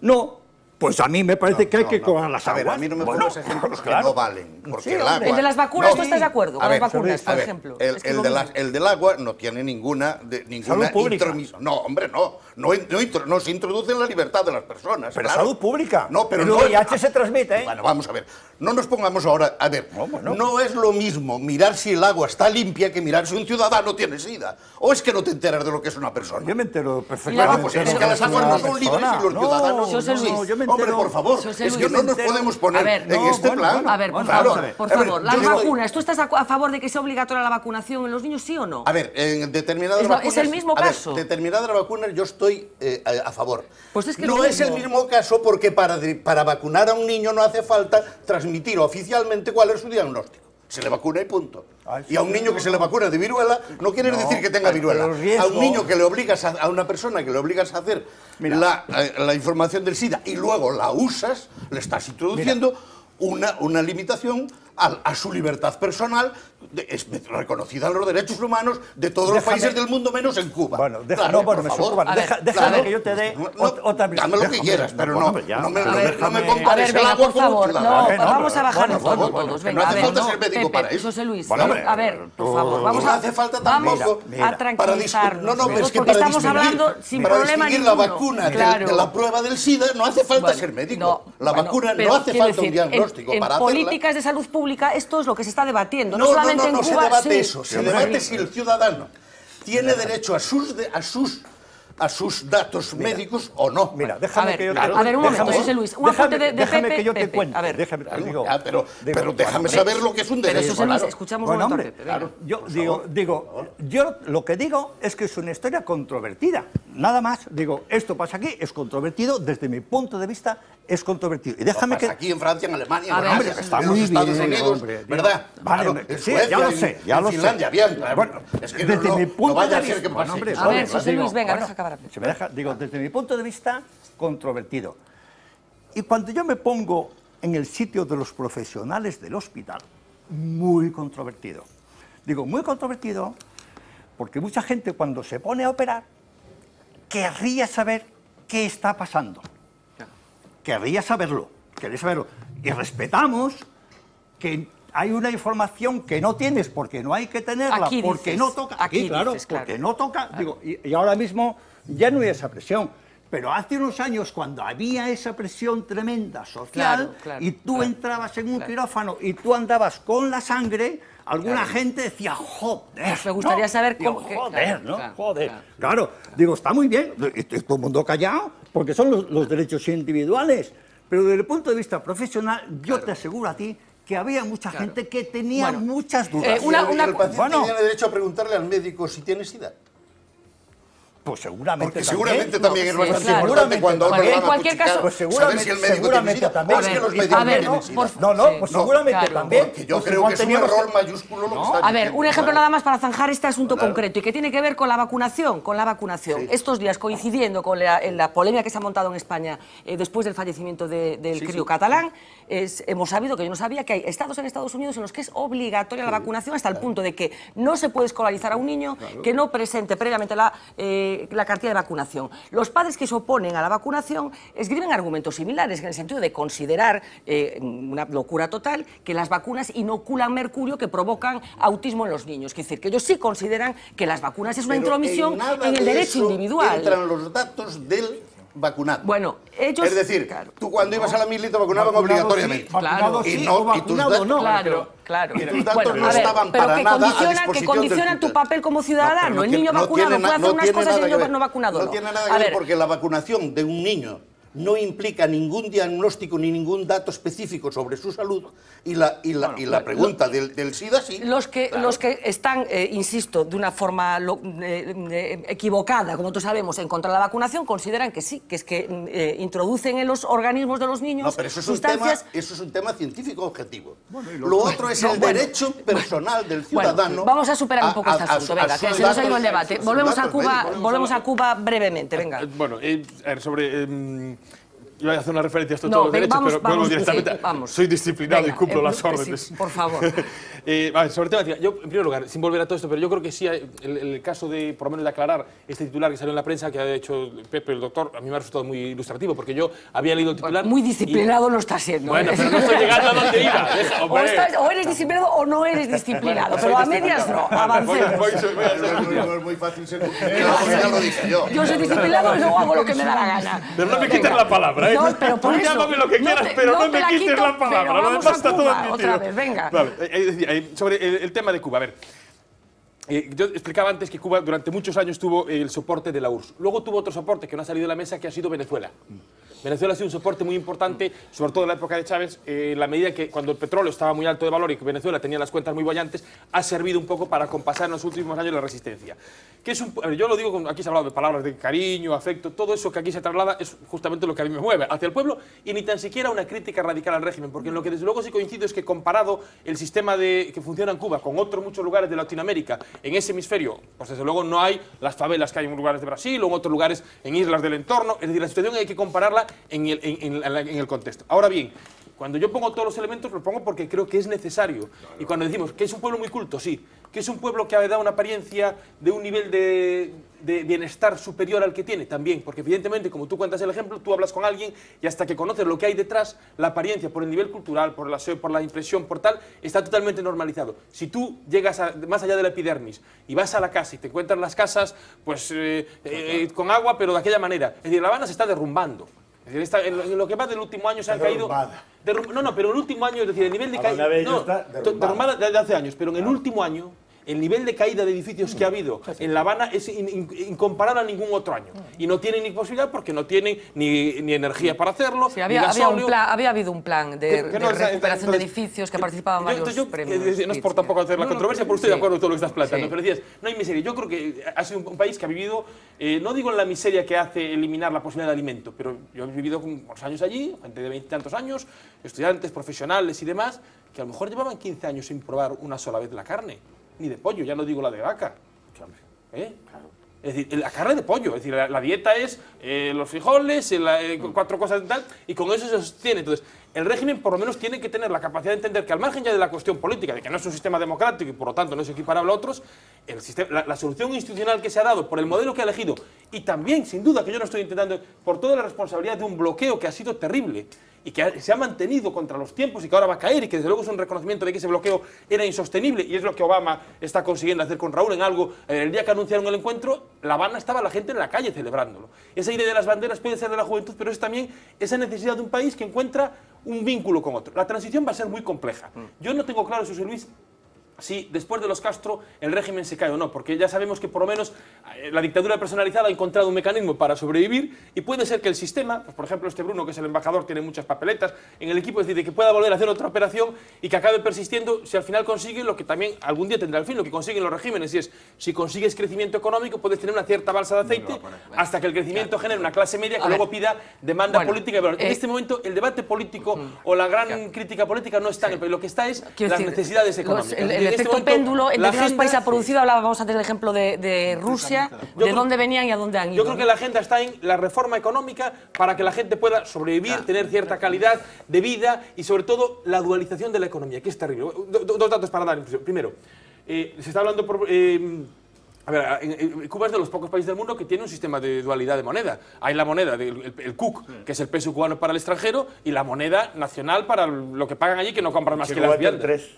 S18: No. Pues a mí me parece que hay que clorar las
S6: A
S18: aguas.
S6: ver, a mí no me
S18: Bueno,
S6: pongas ejemplos que no valen. Porque
S18: Sí,
S6: el
S18: hombre.
S6: agua...
S1: El de las vacunas,
S6: No.
S1: ¿tú estás de acuerdo con
S6: A
S1: las vacunas, por
S6: a ver,
S1: ejemplo?
S6: El,
S1: Es que
S6: el
S1: lo
S6: de las- el del agua no tiene ninguna, de, ninguna
S18: Salud pública.
S6: No, hombre, no. No, no no se introduce en la libertad de las personas.
S18: Pero
S6: claro.
S18: salud pública.
S6: No, pero
S18: el
S6: no.
S18: VIH se transmite, ¿eh?
S6: Bueno, vamos a ver. No nos pongamos ahora. A ver, no, es lo mismo mirar si el agua está limpia que mirar si un ciudadano tiene sida. O es que no te enteras de lo que es una persona.
S18: Yo me entero perfectamente.
S6: Bueno, pues es que las aguas no son libres y los
S18: No,
S6: ciudadanos
S18: José
S6: Hombre, por favor,
S1: José
S6: es que no nos podemos poner
S1: ver,
S6: en
S1: no,
S6: este
S18: bueno,
S6: plan.
S18: bueno,
S1: A ver, por
S6: Claro.
S1: favor, por
S6: A ver,
S1: favor, las
S6: estoy-
S1: vacunas, ¿tú estás a, favor de que sea obligatoria la vacunación en los niños, sí o no?
S6: A ver, en determinadas
S1: Es
S6: vacunas...
S1: es el mismo
S6: ver,
S1: caso.
S6: determinadas vacunas yo estoy eh, a, a favor.
S1: Pues es que
S6: no
S1: lo
S6: es el
S1: mismo.
S6: caso porque para, para vacunar a un niño no hace falta transmitir oficialmente cuál es su diagnóstico. Se le vacuna y punto. y a un niño que se le vacuna de viruela no quiere
S18: No,
S6: decir que tenga viruela. A un niño que le obligas a, a una persona que le obligas a hacer la, eh, la información del SIDA y luego la usas, le estás introduciendo una, una limitación a, a su libertad personal es reconocida en los derechos humanos de todos los países del mundo menos en Cuba.
S18: Bueno, deja-
S6: Claro,
S18: no, bueno,
S6: por
S18: me
S6: favor.
S1: ver,
S18: déjame
S1: claro.
S18: que yo te dé
S6: No,
S18: ot- otra
S6: dame lo que quieras, pero no,
S18: hombre, ya.
S6: no me, me- compares
S1: ver,
S6: el agua
S1: por
S6: con un
S1: favor, no, vamos a bajar
S18: bueno,
S1: todos,
S18: bueno,
S1: todos,
S6: no hace falta ser médico para eso.
S1: José Luis,
S18: hombre,
S1: a ver, por favor, vamos a,
S6: hace falta tampoco
S1: a tranquilizarnos
S6: no, no, es que para
S1: estamos
S6: distinguir,
S1: hablando sin problema
S6: la vacuna de- la prueba del SIDA no hace falta ser médico. la vacuna no hace falta un
S1: en-
S6: diagnóstico
S1: en,
S6: para hacerla.
S1: políticas de salud pública esto es lo que se está debatiendo, no,
S6: No, no, no, se debate
S1: sí.
S6: eso. Se
S1: Sí,
S6: debate
S1: sí.
S6: si el ciudadano tiene derecho a sus, de- a sus, a sus datos médicos o no.
S18: Mira, déjame
S1: A ver,
S18: que yo te
S1: a ver, un momento,
S18: déjame-
S1: José Luis, un
S18: déjame-
S1: de- de
S18: déjame
S1: Pepe,
S18: que yo te
S1: Pepe,
S18: cuente.
S1: a ver.
S18: déjame,
S6: Claro,
S18: digo,
S6: ya, pero,
S18: digo,
S6: pero déjame
S18: bueno,
S6: saber lo que es un
S1: Pero
S6: derecho.
S1: José Luis,
S6: claro.
S1: escuchamos
S18: Bueno,
S1: un momento
S18: hombre, claro, yo digo, digo, yo lo que digo es que es una historia controvertida. Nada más, digo, esto pasa aquí, es controvertido, desde mi punto de vista es controvertido. Y déjame que...
S6: aquí en Francia, en Alemania, en
S1: hombre,
S18: está
S6: en
S18: muy
S6: los Estados
S18: bien,
S6: Unidos,
S18: hombre.
S6: ¿verdad?
S18: Vale,
S6: Claro, en
S18: sí, ya lo
S6: en-
S18: sé, ya
S6: en
S18: lo sé.
S6: Finlandia, bien.
S18: Bueno,
S6: es que
S18: desde
S6: no,
S18: mi
S6: no,
S18: punto
S6: no vaya
S18: de
S6: a ser
S18: vista...
S6: que
S18: bueno,
S6: pase.
S18: hombre,
S1: A ver,
S18: hombre,
S1: José
S18: digo,
S1: Luis, venga,
S18: bueno,
S1: deja acabar a Pepe.
S18: se me deja, digo, desde mi punto de vista, controvertido. Y cuando yo me pongo en el sitio de los profesionales del hospital, muy controvertido. Digo, muy controvertido porque mucha gente cuando se pone a operar querría saber qué está pasando. Querría saberlo, querría saberlo. Y respetamos que hay una información que no tienes porque no hay que tenerla,
S1: Aquí
S18: porque
S1: dices,
S18: no toca.
S1: aquí
S18: claro,
S1: dices, claro.
S18: porque no toca. Digo, y, y ahora mismo ya no hay esa presión. Pero hace unos años, cuando había esa presión tremenda social,
S1: Claro, claro,
S18: y tú
S1: claro,
S18: entrabas en un
S1: claro.
S18: quirófano y tú andabas con la sangre, alguna gente decía, joder.
S1: Me gustaría
S18: ¿no?
S1: saber
S18: Digo,
S1: cómo- que-
S18: joder,
S1: claro,
S18: ¿no?
S1: claro,
S18: joder.
S1: claro.
S18: Claro, digo, está muy bien, y y todo el mundo callado, porque son los, los derechos individuales. Pero desde el punto de vista profesional, yo te aseguro a ti que había mucha gente que tenía
S1: Bueno,
S18: muchas dudas.
S1: eh, una-
S6: ¿Y el- y
S1: una-
S6: el paciente
S18: bueno.
S6: tiene derecho a preguntarle al médico si tiene SIDA?
S18: Pues seguramente
S6: Porque seguramente también es bastante
S18: claro.
S6: importante cuando
S18: Bueno,
S6: nos
S18: en
S6: a
S18: cualquier caso, pues seguramente,
S6: si el
S18: seguramente también.
S6: es que los
S18: también,
S6: tienen
S18: ¿no? Pues- no, no, pues seguramente
S6: claro,
S18: también.
S6: porque yo
S18: Pues
S6: creo que es un error mayúsculo lo que está
S1: A ver, un ejemplo nada más para zanjar este asunto
S6: Claro.
S1: concreto y que tiene que ver con la vacunación, con la vacunación. Estos días coincidiendo con la, en la polémica que se ha montado en España eh, después del fallecimiento de- del
S6: Sí,
S1: crío catalán, es- hemos sabido que yo no sabía que hay estados en Estados Unidos en los que es obligatoria la vacunación hasta el punto de que no se puede escolarizar a un niño que no presente previamente la, eh, la cartilla de vacunación. Los padres que se oponen a la vacunación escriben argumentos similares en el sentido de considerar eh, una locura total que las vacunas inoculan mercurio que provocan autismo en los niños. Es decir, que ellos sí consideran que las vacunas es una
S6: Pero
S1: intromisión
S6: en
S1: en el
S6: de
S1: derecho individual.
S6: Entran los datos del vacunado.
S1: Bueno, ellos...
S6: Es decir, tú cuando ibas a la mili te vacunaban
S18: Vacunado
S6: obligatoriamente.
S18: sí, vacunado
S6: y no,
S18: o
S6: y tus
S18: vacunado
S6: datos,
S18: no.
S1: Claro, claro.
S6: Y tus datos
S1: Bueno,
S6: no
S1: a ver,
S6: estaban
S1: pero
S6: para
S1: que
S6: nada a
S1: condicionan, que condicionan tu papel como ciudadano.
S6: no
S1: el niño
S6: no
S1: vacunado puede hacer
S6: no
S1: unas cosas y el niño no vacunado no.
S6: No tiene nada que
S1: A
S6: ver, porque la vacunación de un niño no implica ningún diagnóstico ni ningún dato específico sobre su salud y la, y la, y la
S1: lo-
S6: pregunta del, del SIDA sí.
S1: Los que, los que están, eh, insisto, de una forma lo- eh, eh, equivocada, como todos sabemos, en contra de la vacunación, consideran que sí, que es que eh, introducen en los organismos de los niños
S6: No, pero eso es, un tema,
S1: sustancias...
S6: eso es un tema científico objetivo.
S1: lo-
S6: lo otro es
S1: No,
S6: el
S1: bueno,
S6: derecho personal del
S1: Bueno,
S6: ciudadano.
S1: vamos a superar un poco este
S6: a- a-
S1: asunto,
S6: a
S1: venga, que se nos ha ido el debate. Volvemos a Cuba,
S6: médicos.
S1: volvemos a Cuba brevemente, venga.
S4: Bueno, a ver, sobre... iba a hacer una referencia a esto
S1: No,
S4: todos los derechos,
S1: vamos,
S4: pero
S1: vamos,
S4: vuelvo directamente.
S1: sí, vamos.
S4: Soy disciplinado
S1: Venga,
S4: y cumplo
S1: eh,
S4: las
S1: sí,
S4: órdenes.
S1: por favor.
S4: Eh, vale, sobre temática, yo en primer lugar, sin volver a todo esto, pero yo creo que sí, el, el caso de, por lo menos de aclarar este titular que salió en la prensa, que ha hecho Pepe, el doctor, a mí me ha resultado muy ilustrativo, porque yo había leído el titular...
S1: Muy
S4: y-
S1: disciplinado no está siendo.
S4: Bueno,
S1: ¿eh?
S4: pero no estoy llegando a donde iba. deja,
S1: O,
S4: hombre.
S1: estás- o eres disciplinado o no eres disciplinado, pero a medias no, avancemos.
S4: voy- voy- voy a ser
S6: No,
S4: disciplinado.
S6: no es muy fácil ser. Yo
S1: soy disciplinado y luego hago lo que me da la gana.
S4: Pero no me quites la palabra, ¿eh?
S1: No, pero por
S4: Tú
S1: eso,
S4: llámame lo que
S1: no
S4: quieras,
S1: te-
S4: pero no, me
S1: la
S4: quites
S1: quito,
S4: la palabra.
S1: pero
S4: Lo
S1: vamos
S4: demás
S1: a
S4: está todo
S1: Cuba,
S4: admitido.
S1: otra vez, venga.
S4: Vale, eh, decir, eh, sobre el, el tema de Cuba, a ver. eh, yo explicaba antes que Cuba durante muchos años tuvo el soporte de la URSS. Luego tuvo otro soporte que no ha salido de la mesa, que ha sido Venezuela. Venezuela ha sido un soporte muy importante, sobre todo en la época de Chávez, eh, en la medida que cuando el petróleo estaba muy alto de valor y que Venezuela tenía las cuentas muy bollantes, ha servido un poco para compasar en los últimos años la resistencia. Que es un, yo lo digo, aquí se ha hablado de palabras de cariño, afecto, todo eso que aquí se traslada es justamente lo que a mí me mueve, hacia el pueblo y ni tan siquiera una crítica radical al régimen, porque en lo que desde luego sí coincido es que comparado el sistema de, que funciona en Cuba con otros muchos lugares de Latinoamérica, en ese hemisferio, pues desde luego no hay las favelas que hay en lugares de Brasil o en otros lugares, en islas del entorno, es decir, la situación hay que compararla en el, en- en en el contexto. Ahora bien, cuando yo pongo todos los elementos, lo pongo porque creo que es necesario. Y cuando decimos que es un pueblo muy culto, sí. Que es un pueblo que da una apariencia de un nivel de, de bienestar superior al que tiene, también. Porque evidentemente, como tú cuentas el ejemplo, tú hablas con alguien y hasta que conoces lo que hay detrás, la apariencia, por el nivel cultural, por la, por la impresión, por tal, está totalmente normalizado. Si tú llegas a- más allá de la epidermis y vas a la casa y te encuentras las casas pues, eh, eh, con agua, pero de aquella manera. Es decir, La Habana se está derrumbando. En, lo, en lo que va del último año se han caído... derrum- no, no, pero el último año, es decir, el nivel de caída... No,
S7: derrumbada.
S4: derrumbada desde hace años, pero en el último año el nivel de caída de edificios que ha habido en La Habana es in- in- incomparable a ningún otro año. Y no tienen ni posibilidad porque no tienen ni, ni energía para hacerlo,
S1: Sí, había,
S4: ni
S1: había, un plan, había habido un plan de,
S4: Que- que
S1: de
S4: no, sea,
S1: recuperación de
S4: entonces,
S1: edificios que participaban
S4: Yo-
S1: varios
S4: yo,
S1: premios.
S4: eh, no es por tampoco hacer la
S1: No,
S4: controversia, pero estoy
S1: sí.
S4: de acuerdo con todo lo que estás planteando.
S1: Sí.
S4: Pero decías, no hay miseria. Yo creo que ha sido un, país que ha vivido, eh, no digo en la miseria que hace eliminar la posibilidad de alimento, pero yo he vivido unos años allí, gente de veintitantos años, estudiantes, profesionales y demás, que a lo mejor llevaban 15 años sin probar una sola vez la carne, ni de pollo, ya no digo la de vaca. ¿Eh? Es decir, la carne de pollo, es decir, la, la dieta es eh, los frijoles, eh, la- eh, cuatro cosas y tal, y con eso se sostiene. Entonces, el régimen por lo menos tiene que tener la capacidad de entender que al margen ya de la cuestión política, de que no es un sistema democrático y por lo tanto no es equiparable a otros, la, solución institucional que se ha dado por el modelo que ha elegido, y también, sin duda, que yo no estoy intentando, por toda la responsabilidad de un bloqueo que ha sido terrible, y que se ha mantenido contra los tiempos y que ahora va a caer y que desde luego es un reconocimiento de que ese bloqueo era insostenible y es lo que Obama está consiguiendo hacer con Raúl en algo. Eh, El día que anunciaron el encuentro, La Habana estaba la gente en la calle celebrándolo. Esa idea de las banderas puede ser de la juventud, pero es también esa necesidad de un país que encuentra un vínculo con otro. La transición va a ser muy compleja. Yo no tengo claro, José Luis, si después de los Castro el régimen se cae o no, porque ya sabemos que por lo menos eh, la dictadura personalizada ha encontrado un mecanismo para sobrevivir y puede ser que el sistema, pues por ejemplo este Bruno que es el embajador tiene muchas papeletas en el equipo, es decir, que pueda volver a hacer otra operación y que acabe persistiendo si al final consigue lo que también algún día tendrá el fin, lo que consiguen los regímenes, y es si consigues crecimiento económico puedes tener una cierta balsa de aceite hasta que el crecimiento genere una clase media que luego pida demanda
S1: Bueno,
S4: política. valor. en
S1: eh,
S4: este momento el debate político o la gran crítica política no está en el país, lo que está es
S1: Quiero
S4: las
S1: decir,
S4: necesidades
S1: los-
S4: económicas.
S1: el, el
S4: este
S1: efecto
S4: momento,
S1: péndulo en
S4: la
S1: determinados países ha producido, hablábamos antes del ejemplo de, de Rusia, de dónde venían y a dónde han ido.
S4: Yo creo que la agenda está en la reforma económica para que la gente pueda sobrevivir, tener cierta calidad de vida y sobre todo la dualización de la economía, que es terrible. Do- do- dos datos para dar. Primero, eh, se está hablando por... eh, a ver, Cuba es de los pocos países del mundo que tiene un sistema de dualidad de moneda. Hay la moneda, del, el, el CUC, que es el peso cubano para el extranjero, y la moneda nacional para lo que pagan allí, que no compran más que las viandas.
S7: tres.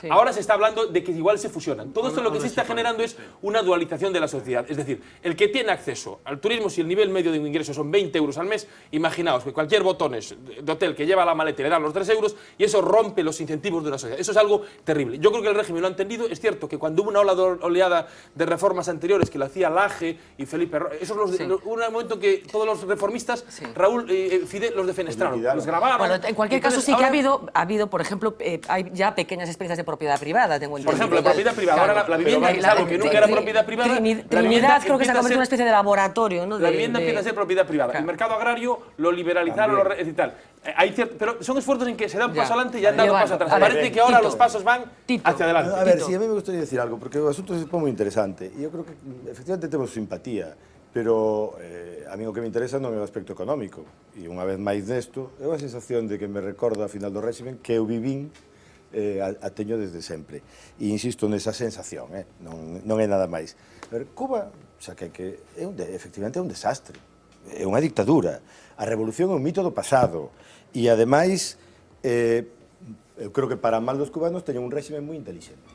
S7: Sí.
S4: Ahora se está hablando de que igual se fusionan. Todo esto lo que se está generando es una dualización de la sociedad. Es decir, el que tiene acceso al turismo, si el nivel medio de ingresos son 20 euros al mes, imaginaos que cualquier botones de hotel que lleva la maleta le dan los 3 euros y eso rompe los incentivos de una sociedad. Eso es algo terrible. Yo creo que el régimen lo ha entendido. Es cierto que cuando hubo una ola- oleada de reformas anteriores que lo hacía Laje y Felipe esos los,
S1: Sí.
S4: un momento en que todos los reformistas, Raúl eh, Fidel, los defenestraron, los grabaron.
S1: Bueno, en cualquier caso sí que ha habido, ha habido, por ejemplo, eh, hay ya pequeñas experiencias de propiedad privada, tengo
S4: Por
S1: entendido.
S4: ejemplo, la propiedad privada. Ahora la- la vivienda es algo que nunca era propiedad privada. La
S1: Trinidad creo que se ha convertido en una especie de laboratorio, ¿no?
S4: La
S1: De-
S4: vivienda
S1: de-
S4: empieza a ser propiedad privada. El mercado agrario lo liberalizaron lo re- y tal. Eh, hay cier- pero son esfuerzos en que se da un
S1: Ya.
S4: paso adelante y han dado paso atrás. Parece que ahora
S1: Tito.
S4: los pasos van hacia adelante.
S7: A ver, sí, a mí me gustaría decir algo, porque o asunto se pone moi interesante. Eu creo que mm, efectivamente temos simpatía, pero eh, a mí o que me interesa non é o aspecto económico. E unha vez máis nesto, é unha sensación de que me recorda a final do régimen que eu vivín eh, a, a teño desde sempre. E insisto nesa sensación, eh? non, non é nada máis. Pero Cuba, xa que, que é un de, efectivamente é un desastre, é unha dictadura. A revolución é un mito do pasado. E ademais, eh, eu creo que para mal dos cubanos teñen un régimen moi inteligente.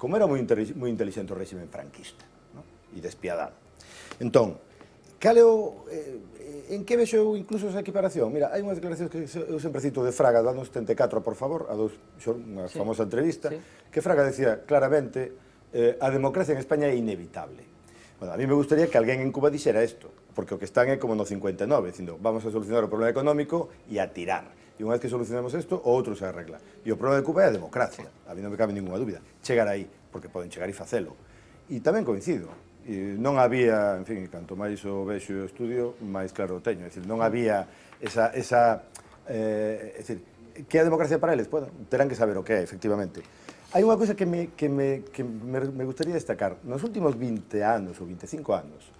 S7: Como era moi, moi inteligente o régimen franquista, ¿no? e despiadado Entón, cal é o... Eh, en que vexo eu incluso esa equiparación? Mira, hai unhas declaracións que eu sempre cito de Fraga, do ano 74, por favor, a dos, unha
S21: sí.
S7: famosa entrevista,
S21: sí.
S7: que Fraga decía claramente eh, a democracia en España é inevitable. Bueno, a mí me gustaría que alguén en Cuba dixera isto, porque o que están é como no 59, dicindo, vamos a solucionar o problema económico e a tirar. E unha vez que solucionemos isto, o outro se arregla. E o problema de Cuba é a democracia, a mí non me cabe ninguna dúbida. Chegar aí, porque poden chegar e facelo. E tamén coincido, e non había, en fin, canto máis o vexo o estudio, máis claro o teño. É dicir, non había esa... esa eh, é dicir, que a democracia para eles? Bueno, terán que saber o que é, efectivamente. Hai unha cousa que, me, que, me, que me, me gustaría destacar. Nos últimos 20 anos ou 25 anos,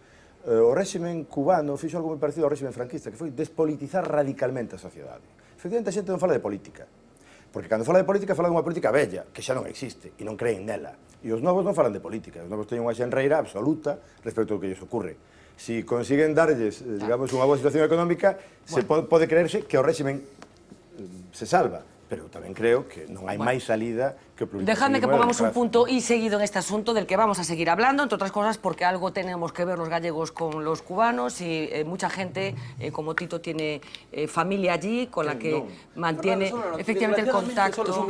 S7: eh, o réximen cubano fixo algo moi parecido ao réximen franquista, que foi despolitizar radicalmente a sociedade. Efectivamente, a xente non fala de política, Porque cando fala de política, fala dunha política bella, que xa non existe, e non creen nela. E os novos non falan de política, os novos teñen unha xenreira absoluta respecto ao que lles ocorre. Si consiguen darlles, eh, digamos, unha boa situación económica, bueno. se pode, pode creerse que o réximen mm, se salva, pero tamén creo que non hai
S1: bueno.
S7: máis salida
S1: Dejadme que pongamos un punto y seguido en este asunto del que vamos a seguir hablando, entre otras cosas porque algo tenemos que ver los gallegos con los cubanos y eh, mucha gente, eh, como Tito, tiene eh, familia allí con la que mantiene efectivamente el contacto.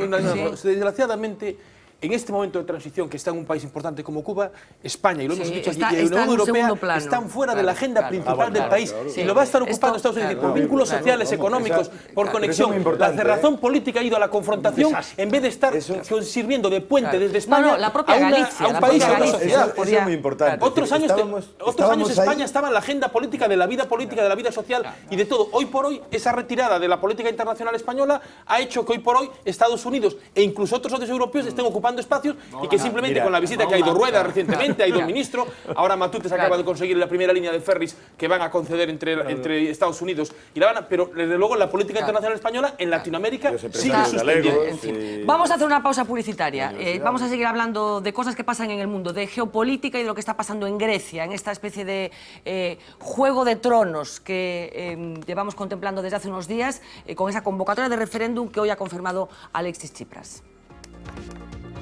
S1: Sí.
S4: Desgraciadamente, en este momento de transición que está en un país importante como Cuba, España, y lo hemos
S1: Sí,
S4: dicho
S1: está-
S4: aquí, y la Unión Europea
S1: plano.
S4: están fuera de
S1: Claro,
S4: la agenda
S1: claro.
S4: principal
S1: Ah, bueno,
S4: del
S1: claro,
S4: país
S1: claro,
S4: y lo va a estar ocupando Estados Unidos
S1: claro,
S4: por vínculos
S1: claro,
S4: sociales, económicos, por
S7: claro,
S4: conexión.
S7: es
S4: La cerrazón política ha ido a la confrontación en vez de estar con- sirviendo de puente
S1: Claro.
S4: desde España
S1: No, no, la propia
S4: a, una-
S1: Galicia,
S4: a un
S1: la
S4: país,
S1: propia
S4: a una sociedad.
S1: Eso- eso es muy
S7: importante.
S4: Otros años,
S7: Estábamos-
S4: otros
S7: estábamos
S4: años
S7: ahí-
S4: España estaba en la agenda política de la vida política, de la vida social y de todo. Hoy por hoy, esa retirada de la política internacional española ha hecho que hoy por hoy Estados Unidos e incluso otros socios europeos estén ocupando espacios y que simplemente
S7: Mira,
S4: con la visita que ha ido Rueda recientemente, ha ido el ministro, ahora Matute se acaba de conseguir la primera línea de ferries que van a conceder entre, entre Estados Unidos y La Habana, pero desde luego la política internacional española en Latinoamérica sigue suspendiendo.
S1: En fin. Vamos a hacer una pausa publicitaria. Eh, vamos a seguir hablando de cosas que pasan en el mundo, de geopolítica y de lo que está pasando en Grecia, en esta especie de eh, juego de tronos que eh, llevamos contemplando desde hace unos días, eh, con esa convocatoria de referéndum que hoy ha confirmado Alexis Tsipras.